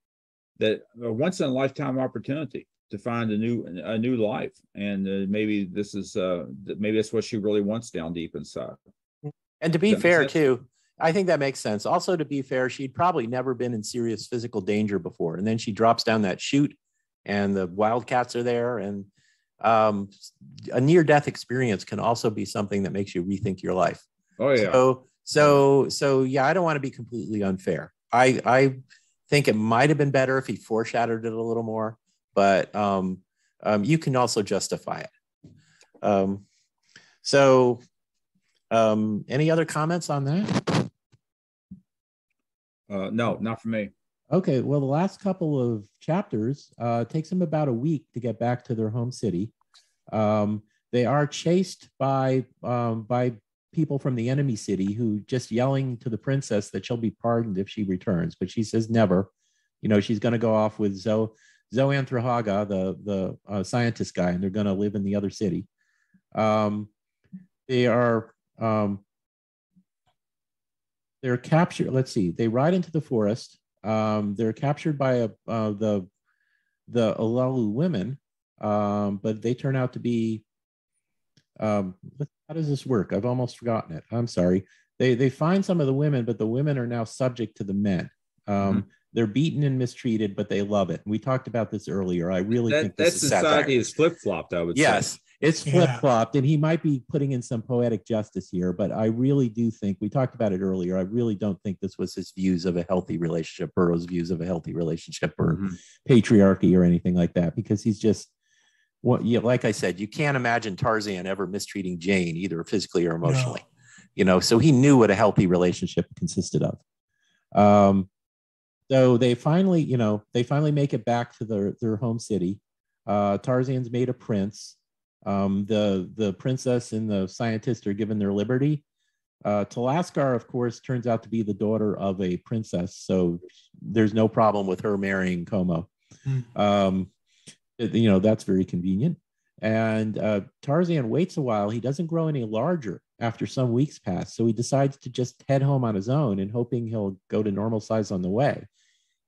that a once in a lifetime opportunity to find a new a new life, and uh, maybe this is uh, maybe that's what she really wants down deep inside. And to be fair, too, I think that makes sense. Also, to be fair, she'd probably never been in serious physical danger before, and then she drops down that chute, and the wildcats are there, and um, a near death experience can also be something that makes you rethink your life. Oh yeah. So so so yeah, I don't want to be completely unfair. I I think it might have been better if he foreshadowed it a little more, but um, um, you can also justify it. Um, so, um, any other comments on that? Uh, no, not for me. Okay, well, the last couple of chapters uh, takes them about a week to get back to their home city. Um, they are chased by um, by people from the enemy city who just yelling to the princess that she'll be pardoned if she returns, but she says never. You know, she's going to go off with Zo Zoanthrohago, the the uh, scientist guy, and they're going to live in the other city. Um, they are um, they're captured. Let's see. They ride into the forest um, they're captured by a, uh, the the Alalu women, um, but they turn out to be. Um, how does this work? I've almost forgotten it. I'm sorry. they they find some of the women, but the women are now subject to the men. Um, mm-hmm. They're beaten and mistreated, but they love it. We talked about this earlier. I really that, think that society is flip flopped. I would yes. Say. It's flip flopped, yeah. and he might be putting in some poetic justice here, but I really do think we talked about it earlier. I really don't think this was his views of a healthy relationship, Burroughs' views of a healthy relationship, or mm-hmm. patriarchy, or anything like that, because he's just what well, yeah, like I said, you can't imagine Tarzan ever mistreating Jane either physically or emotionally. No. You know, so he knew what a healthy relationship consisted of. Um, so they finally, you know, they finally make it back to their their home city. Uh, Tarzan's made a prince. Um, the the princess and the scientist are given their liberty. Uh, Talaskar, of course, turns out to be the daughter of a princess, so there's no problem with her marrying Como. Mm. Um, you know that's very convenient. And uh, Tarzan waits a while. He doesn't grow any larger after some weeks pass, so he decides to just head home on his own and hoping he'll go to normal size on the way.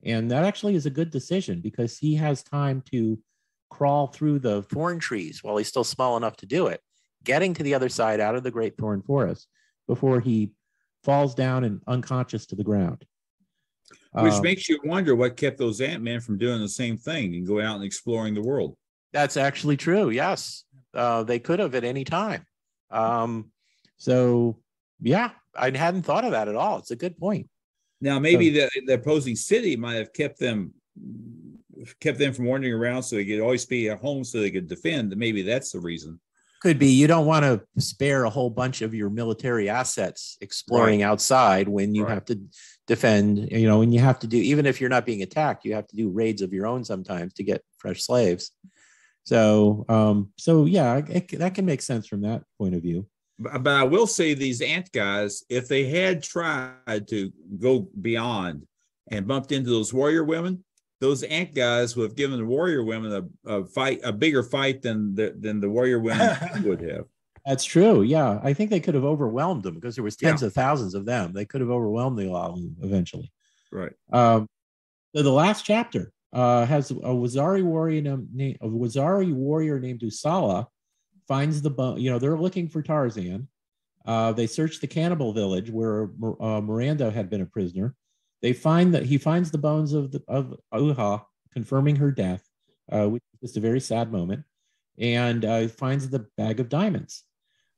And that actually is a good decision because he has time to crawl through the thorn trees while he's still small enough to do it, getting to the other side out of the great thorn forest before he falls down and unconscious to the ground. Which uh, makes you wonder what kept those ant men from doing the same thing and going out and exploring the world. That's actually true. Yes, uh, they could have at any time. Um, so, yeah, I hadn't thought of that at all. It's a good point. Now, maybe so, the, the opposing city might have kept them kept them from wandering around so they could always be at home so they could defend. Maybe that's the reason. Could be. You don't want to spare a whole bunch of your military assets exploring right. outside when you right. have to defend, you know, when you have to do, even if you're not being attacked, you have to do raids of your own sometimes to get fresh slaves. So, um, so yeah, it, that can make sense from that point of view. But, but I will say these ant guys, if they had tried to go beyond and bumped into those warrior women, those ant guys would have given the warrior women a, a fight, a bigger fight than the than the warrior women would have. That's true. Yeah, I think they could have overwhelmed them because there was tens yeah. of thousands of them. They could have overwhelmed the lot eventually. Right. Um, so the last chapter uh, has a Waziri warrior named a Waziri warrior named Usula finds the bone. You know, they're looking for Tarzan. Uh, they search the cannibal village where uh, Miranda had been a prisoner. They find that he finds the bones of the, of Uhha, confirming her death, uh, which is just a very sad moment, and uh, finds the bag of diamonds.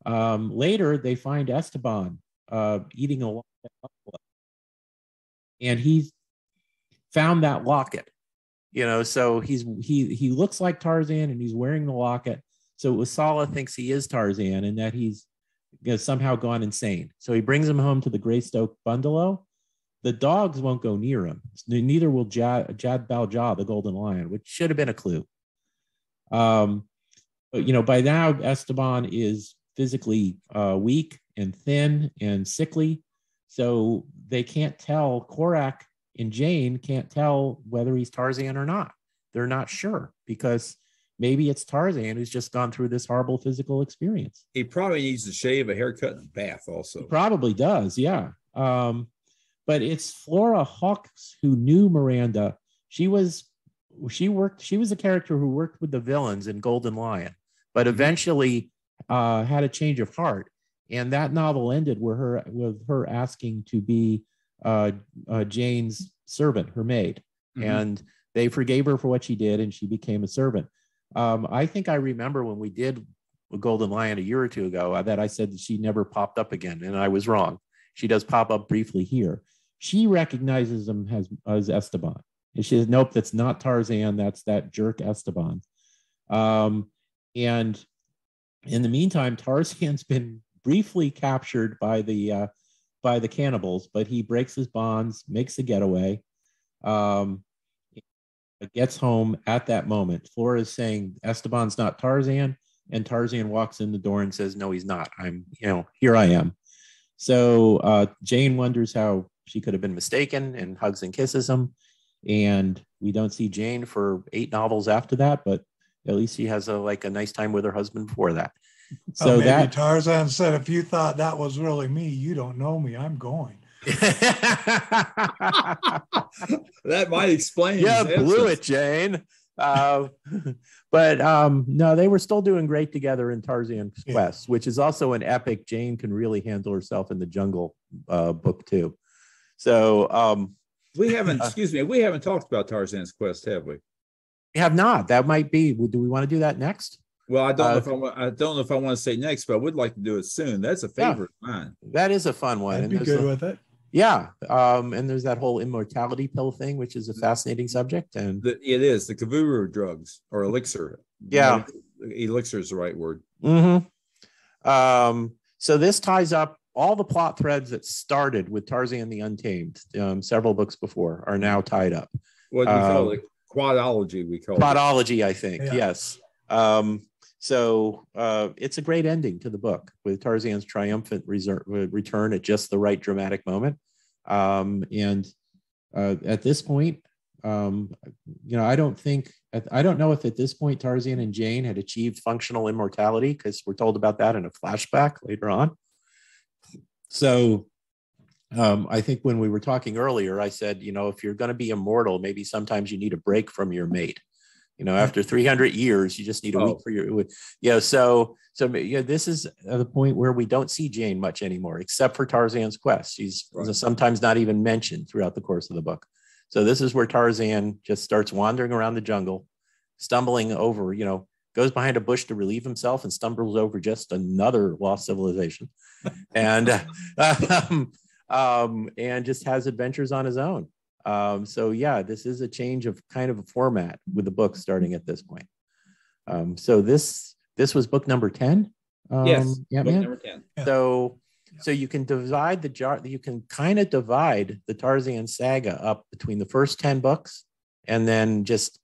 Um, later, they find Esteban uh, eating a buffalo, and he's found that locket. You know, so he's he he looks like Tarzan, and he's wearing the locket. So Usula thinks he is Tarzan, and that he's somehow gone insane. So he brings him home to the Greystoke bungalow, the dogs won't go near him. Neither will Jad, Jad-bal-ja, the golden lion, which should have been a clue. Um, but you know, by now Esteban is physically uh, weak and thin and sickly, so they can't tell. Korak and Jane can't tell whether he's Tarzan or not. They're not sure because maybe it's Tarzan who's just gone through this horrible physical experience. He probably needs to shave, a haircut, and a bath. Also, he probably does. Yeah. Um, but it's Flora Hawkes who knew Miranda. She was she worked she was a character who worked with the villains in Golden Lion, but mm-hmm. eventually uh, had a change of heart. And that novel ended with her with her asking to be uh, uh, Jane's servant, her maid, mm-hmm. and they forgave her for what she did, and she became a servant. Um, I think I remember when we did Golden Lion a year or two ago uh, that I said that she never popped up again, and I was wrong. She does pop up briefly here she recognizes him as, as Esteban. And she says, nope, that's not Tarzan. That's that jerk Esteban. Um, and in the meantime, Tarzan's been briefly captured by the uh, by the cannibals, but he breaks his bonds, makes a getaway, um, gets home at that moment. Flora is saying Esteban's not Tarzan, and Tarzan walks in the door and says, "No, he's not. I'm, you know, here I am." So uh, Jane wonders how she could have been mistaken and hugs and kisses him. And we don't see Jane for eight novels after that, but at least she has a like a nice time with her husband before that. So oh, maybe that Tarzan said, if you thought that was really me, you don't know me. I'm going. that might explain. Yeah, blew it, Jane. uh, but um, no, they were still doing great together in Tarzan's yeah. Quest, which is also an epic. Jane can really handle herself in the jungle uh, book too. So um, we haven't, excuse me, we haven't talked about Tarzan's Quest, have we? We have not. That might be. Do we want to do that next? Well, I don't uh, know if I, want, I don't know if I want to say next, but I would like to do it soon. That's a favorite yeah, of mine. That is a fun one. I'd be good a, with it. Yeah, um, and there's that whole immortality pill thing, which is a fascinating subject. And the, it is the Kavuru drugs or elixir. Yeah, elixir is the right word. Mm-hmm. Um, so this ties up all the plot threads that started with Tarzan the Untamed, um, several books before, are now tied up. What do we call um, it quadology. We call quadology. It. I think yeah. yes. Um, so uh, it's a great ending to the book with Tarzan's triumphant reserve, return at just the right dramatic moment. Um, and uh, at this point, um, you know, I don't think, I don't know if at this point Tarzan and Jane had achieved functional immortality because we're told about that in a flashback later on. So um, I think when we were talking earlier, I said, you know, if you're going to be immortal, maybe sometimes you need a break from your mate you know after 300 years you just need a oh. week for your yeah so so yeah this is the point where we don't see jane much anymore except for tarzan's quest she's right. sometimes not even mentioned throughout the course of the book so this is where tarzan just starts wandering around the jungle stumbling over you know goes behind a bush to relieve himself and stumbles over just another lost civilization and um, um, and just has adventures on his own um, so yeah, this is a change of kind of a format with the book starting at this point. Um, so this this was book number 10. Um, yes, yeah, book man. number 10. So so you can divide the jar, you can kind of divide the Tarzan saga up between the first 10 books and then just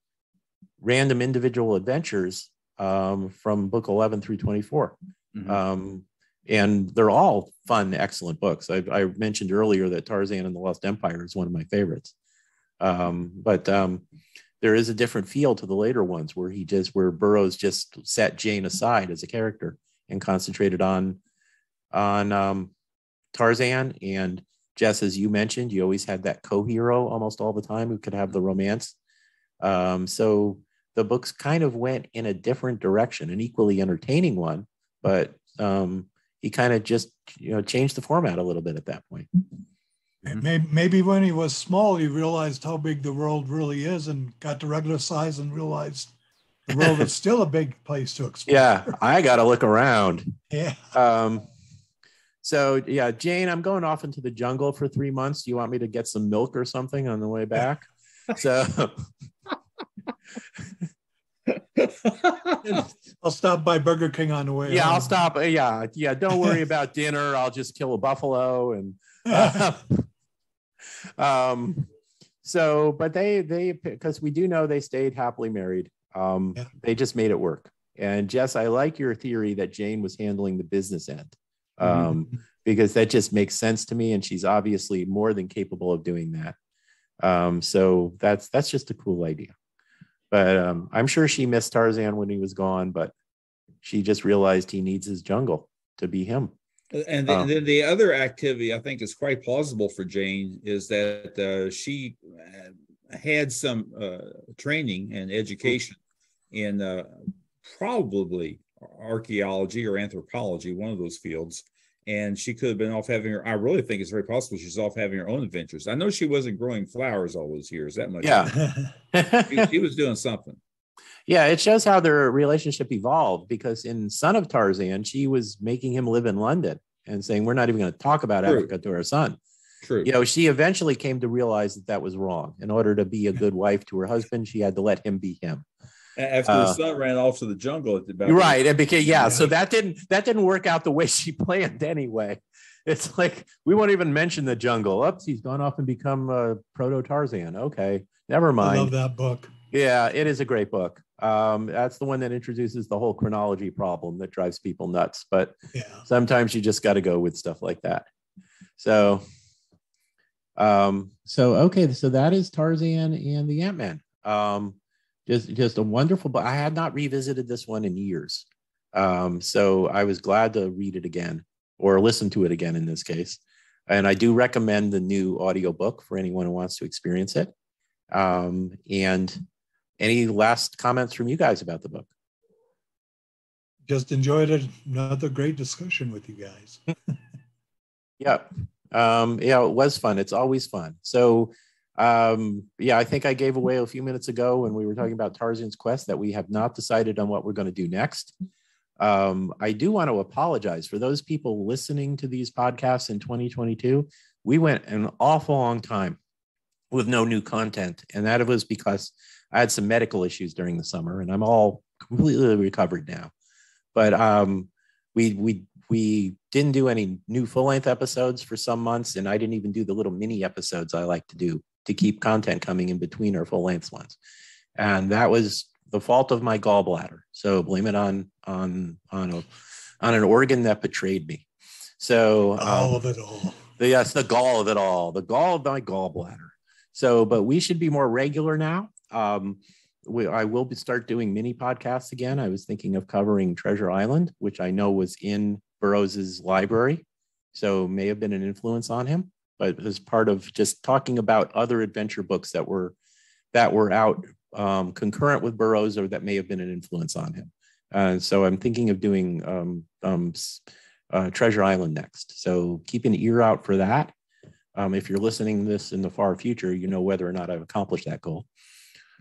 random individual adventures um, from book 11 through 24. Mm-hmm. Um, and they're all fun, excellent books. I, I, mentioned earlier that Tarzan and the Lost Empire is one of my favorites. Um, but um, there is a different feel to the later ones where he just where Burroughs just set Jane aside as a character and concentrated on on um, Tarzan and Jess, as you mentioned, you always had that co-hero almost all the time who could have the romance. Um, so the books kind of went in a different direction, an equally entertaining one, but um, he kind of just you know changed the format a little bit at that point. Maybe, maybe when he was small, he realized how big the world really is, and got to regular size and realized the world is still a big place to explore. Yeah, I got to look around. Yeah. Um, so yeah, Jane, I'm going off into the jungle for three months. Do you want me to get some milk or something on the way back? so I'll stop by Burger King on the way. Yeah, home. I'll stop. Yeah, yeah. Don't worry about dinner. I'll just kill a buffalo and. Uh, um, so, but they they because we do know they stayed happily married. Um, yeah. They just made it work. And Jess, I like your theory that Jane was handling the business end. Um, mm-hmm. because that just makes sense to me, and she's obviously more than capable of doing that. Um, so that's that's just a cool idea. But um, I'm sure she missed Tarzan when he was gone, but she just realized he needs his jungle to be him. And then, um, then the other activity I think is quite plausible for Jane is that uh, she had some uh, training and education in uh, probably archaeology or anthropology, one of those fields and she could have been off having her. I really think it's very possible she's off having her own adventures. I know she wasn't growing flowers all those years. That much. Yeah, she, she, was doing something. Yeah, it shows how their relationship evolved because in Son of Tarzan, she was making him live in London and saying, "We're not even going to talk about True. Africa to our son." True. You know, she eventually came to realize that that was wrong. In order to be a good wife to her husband, she had to let him be him after uh, the son ran off to the jungle at the back. Right. It became yeah. So that didn't that didn't work out the way she planned anyway. It's like we won't even mention the jungle. Oops, he's gone off and become a proto Tarzan. Okay, never mind. I love that book. Yeah, it is a great book. Um, that's the one that introduces the whole chronology problem that drives people nuts. But yeah. sometimes you just got to go with stuff like that. So, um, so okay, so that is Tarzan and the Ant Man. Um, just just a wonderful book. I had not revisited this one in years, um, so I was glad to read it again or listen to it again in this case. And I do recommend the new audiobook for anyone who wants to experience it. Um, and any last comments from you guys about the book? Just enjoyed another great discussion with you guys. yeah. Um, yeah, it was fun. It's always fun. So, um, yeah, I think I gave away a few minutes ago when we were talking about Tarzan's Quest that we have not decided on what we're going to do next. Um, I do want to apologize for those people listening to these podcasts in 2022. We went an awful long time with no new content, and that was because I had some medical issues during the summer, and I'm all completely recovered now. But um, we we we didn't do any new full length episodes for some months, and I didn't even do the little mini episodes I like to do to keep content coming in between our full length ones. And that was the fault of my gallbladder. So blame it on on on a on an organ that betrayed me. So all um, of it all. The, yes, the gall of it all, the gall of my gallbladder. So, but we should be more regular now. Um, we, I will be, start doing mini podcasts again. I was thinking of covering Treasure Island, which I know was in Burroughs's library, so may have been an influence on him. But as part of just talking about other adventure books that were that were out um, concurrent with Burroughs or that may have been an influence on him. Uh, so I'm thinking of doing um, um, uh, Treasure Island next. So keep an ear out for that. Um, if you're listening this in the far future, you know whether or not I've accomplished that goal.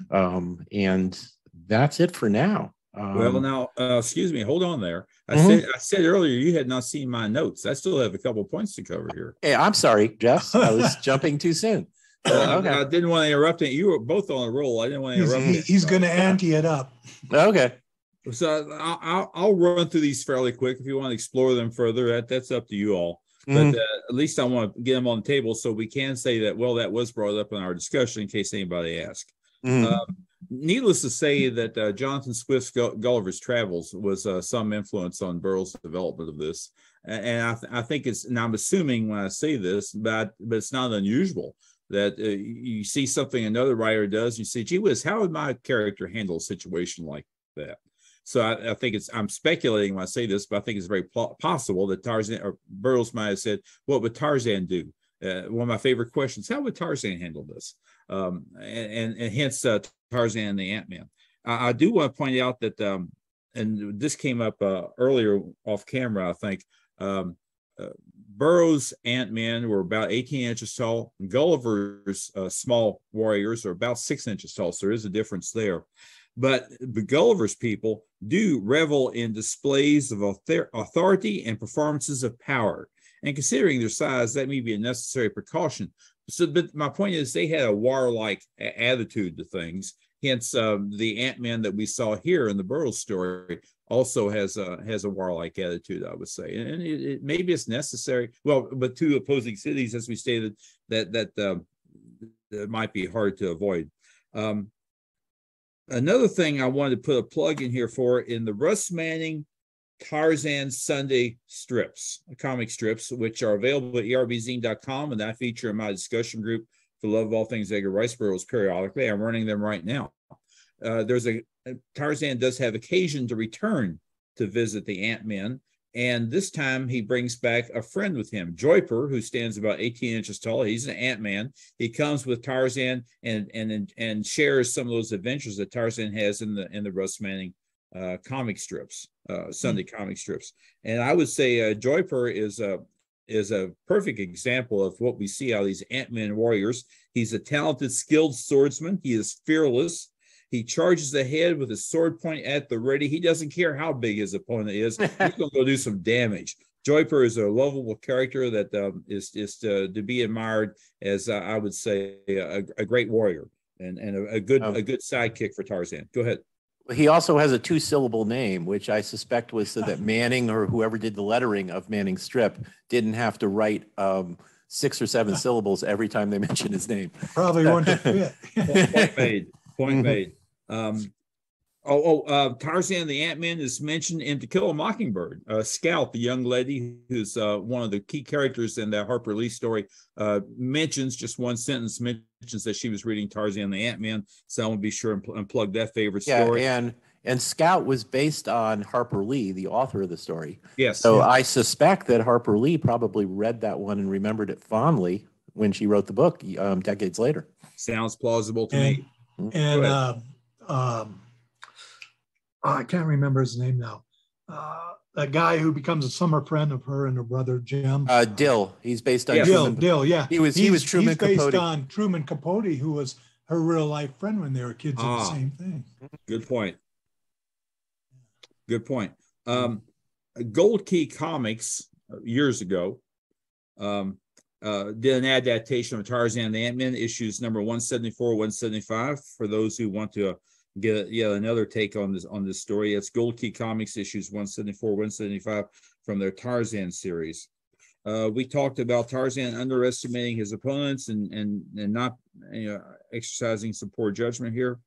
Um, and that's it for now. Um, well, now, uh, excuse me, hold on there. I mm-hmm. said I said earlier you had not seen my notes. I still have a couple points to cover here. Hey, I'm sorry, Jess. I was jumping too soon. Uh, okay. I, I, didn't want to interrupt it. You were both on a roll. I didn't want to interrupt he's, He's going to ante it up. Okay. So I'll, I'll run through these fairly quick. If you want to explore them further, that, that's up to you all. Mm-hmm. But uh, at least I want to get them on the table so we can say that, well, that was brought up in our discussion in case anybody asks. Mm-hmm. Um, needless to say that uh, Jonathan Swift's Gulliver's Travels was uh, some influence on Burroughs' development of this. And I, th- I, think it's, and I'm assuming when I say this, but, but it's not unusual that uh, you see something another writer does, you say, gee whiz, how would my character handle a situation like that? So I, I, think it's I'm speculating when I say this, but I think it's very pl- possible that Tarzan or Burroughs might have said, "What would Tarzan do?" Uh, one of my favorite questions: How would Tarzan handle this? Um, and, and, and, hence uh, Tarzan and the Ant Men. I, I, do want to point out that, um, and this came up uh, earlier off camera, I think. Um, uh, Burroughs Ant Man were about 18 inches tall. Gulliver's uh, small warriors are about six inches tall. So there is a difference there. But the Gulliver's people do revel in displays of authority and performances of power. And considering their size, that may be a necessary precaution. So, but my point is, they had a warlike attitude to things. Hence, um, the Ant Man that we saw here in the Burroughs story also has a has a warlike attitude, I would say, and it, it, maybe it's necessary. Well, but two opposing cities, as we stated, that that uh, that might be hard to avoid. Um, another thing I wanted to put a plug in here for in the Russ Manning Tarzan Sunday strips, comic strips, which are available at erbzine.com, and that feature in my discussion group for love of all things Edgar Rice Burroughs periodically. I'm running them right now. Uh, there's a Tarzan does have occasion to return to visit the Ant Man, and this time he brings back a friend with him, Joyper, who stands about 18 inches tall. He's an Ant Man. He comes with Tarzan and and and shares some of those adventures that Tarzan has in the in the Russ Manning uh, comic strips, uh, Sunday mm-hmm. comic strips. And I would say uh, Joyper is a is a perfect example of what we see out of these Ant-Man warriors. He's a talented, skilled swordsman. He is fearless. He charges ahead with his sword point at the ready. He doesn't care how big his opponent is. He's going to go do some damage. Joyper is a lovable character that um, is is to, to, be admired as uh, I would say a, a, great warrior and and a, a good um, a good sidekick for Tarzan. Go ahead. He also has a two syllable name, which I suspect was so that Manning or whoever did the lettering of Manning strip didn't have to write um, six or seven syllables every time they mentioned his name. Probably won't fit. Point made. Point mm-hmm. made. Um, oh, oh uh, Tarzan the Ant Men is mentioned in To Kill a Mockingbird. Uh, Scout, the young lady who's uh, one of the key characters in that Harper Lee story, uh, mentions just one sentence mentions that she was reading Tarzan the Ant Men. So I want to be sure and, pl- and plug that favorite yeah, story. And and Scout was based on Harper Lee, the author of the story. Yes. So I suspect that Harper Lee probably read that one and remembered it fondly when she wrote the book um, decades later. Sounds plausible to and, me. And um, oh, I can't remember his name now. Uh, a guy who becomes a summer friend of her and her brother Jem. Uh, Dill. He's based on yeah. Dill. Dill. Yeah. He was. He was Truman he's based Capote. on Truman Capote, who was her real life friend when they were kids. Ah, the same thing. Good point. Good point. Um, Gold Key Comics uh, years ago um, uh, did an adaptation of Tarzan and the Ant-Men issues number 174, 175 for those who want to get another take on this on this story. It's Gold Key Comics issues 174, 175 from their Tarzan series. Uh, we talked about Tarzan underestimating his opponents and and and not you know, exercising some poor judgment here.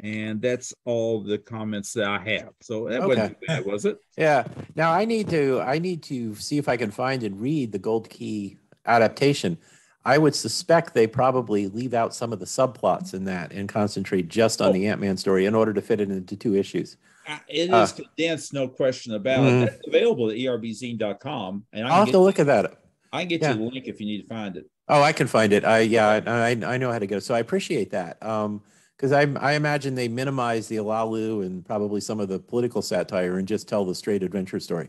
And that's all the comments that I have. So that okay. wasn't bad, was it? Yeah. Now I need to I need to see if I can find and read the Gold Key adaptation. I would suspect they probably leave out some of the subplots in that and concentrate just on oh. the Ant Man story in order to fit it into two issues. Uh, it uh, uh, condensed, no question about mm-hmm. it. That's available at erbzine.com. And I will have to look at that. I can get yeah. you the link if you need to find it. Oh, I can find it. I yeah, I I know how to go. So I appreciate that. Um, because I I imagine they minimize the Alalu and probably some of the political satire and just tell the straight adventure story.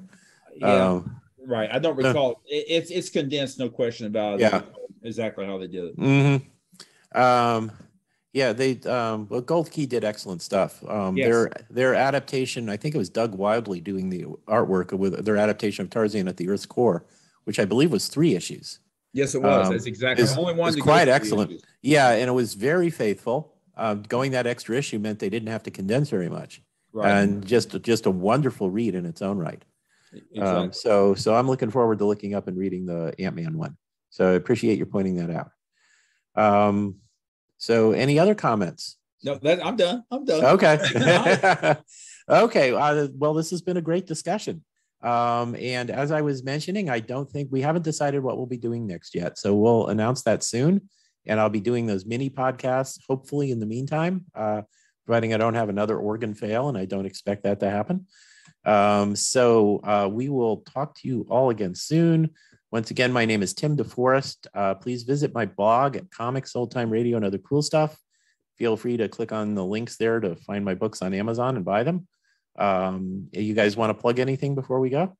Yeah. Um, right. I don't recall. Uh, it's it's condensed, no question about it. Yeah. Exactly how they did it. Mm-hmm. Um, yeah, they um, well, Gold Key did excellent stuff. Um, yes. Their their adaptation, I think it was Doug Wildey doing the artwork with their adaptation of Tarzan at the Earth's core, which I believe was three issues. Yes, it was. Um, That's exactly the only one. It's quite excellent. Yeah, and it was very faithful. Uh, going that extra issue meant they didn't have to condense very much, right. and just just a wonderful read in its own right. Um, exactly. Um, so so I'm looking forward to looking up and reading the Ant Man one. So I appreciate you pointing that out. Um, so, any other comments? No, that, I'm done. I'm done. Okay. okay. Uh, well, this has been a great discussion. Um, and as I was mentioning, I don't think we haven't decided what we'll be doing next yet. So we'll announce that soon. And I'll be doing those mini podcasts, hopefully, in the meantime, uh, providing I don't have another organ fail, and I don't expect that to happen. Um, so uh, we will talk to you all again soon. Once again, my name is Tim DeForest. Uh, please visit my blog at Comics, Old Time Radio, and other cool stuff. Feel free to click on the links there to find my books on Amazon and buy them. Um, you guys want to plug anything before we go?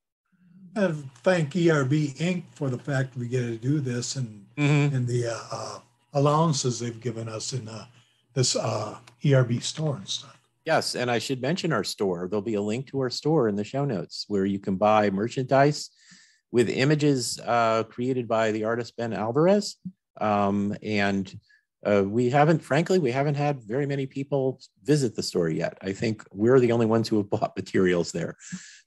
I thank ERB Inc. for the fact we get to do this and mm-hmm. and the uh, uh, allowances they've given us in uh, this uh, ERB store and stuff. Yes, and I should mention our store. There'll be a link to our store in the show notes where you can buy merchandise with images uh, created by the artist Ben Alvarez. Um, and uh, we haven't, frankly, we haven't had very many people visit the store yet. I think we're the only ones who have bought materials there.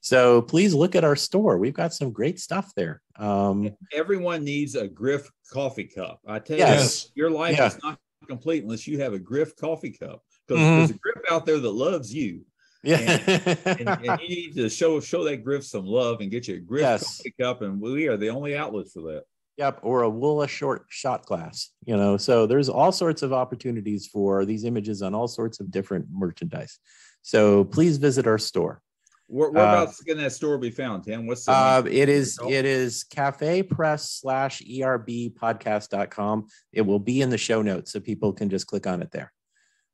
So please look at our store. We've got some great stuff there. Um, Everyone needs a Gryf coffee cup. I tell yes. you, your life yeah. is not complete unless you have a Gryf coffee cup because mm-hmm. there's a Gryf out there that loves you. Yeah, and, and, and, you need to show show that Gryf some love and get your a Gryf yes. cup, and we are the only outlet for that. Yep, or a Woola short shot glass. You know, so there's all sorts of opportunities for these images on all sorts of different merchandise. So please visit our store. Where, whereabouts uh, can that store be found, Tim? What's the uh, it is it is cafe press slash erb podcast.com. It will be in the show notes so people can just click on it there.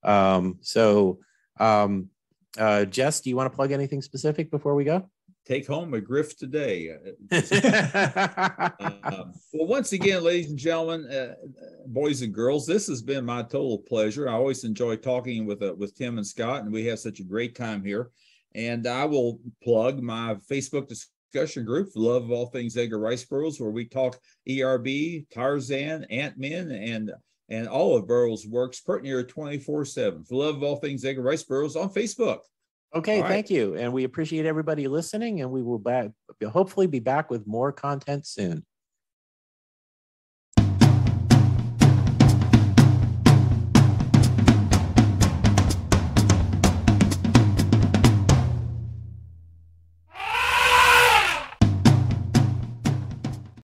Um, so um, uh, Jess, do you want to plug anything specific before we go? Take home a Gryf today. uh, well, once again, ladies and gentlemen, uh, boys and girls, this has been my total pleasure. I always enjoy talking with uh, with Tim and Scott, and we have such a great time here. And I will plug my Facebook discussion group, Love of All Things Edgar Rice Burroughs, where we talk ERB, Tarzan, Ant Man, and and all of Burroughs' works pertinent 24 7. For love of all things Edgar Rice Burroughs on Facebook. Okay, right. thank you. And we appreciate everybody listening, and we will back, hopefully be back with more content soon.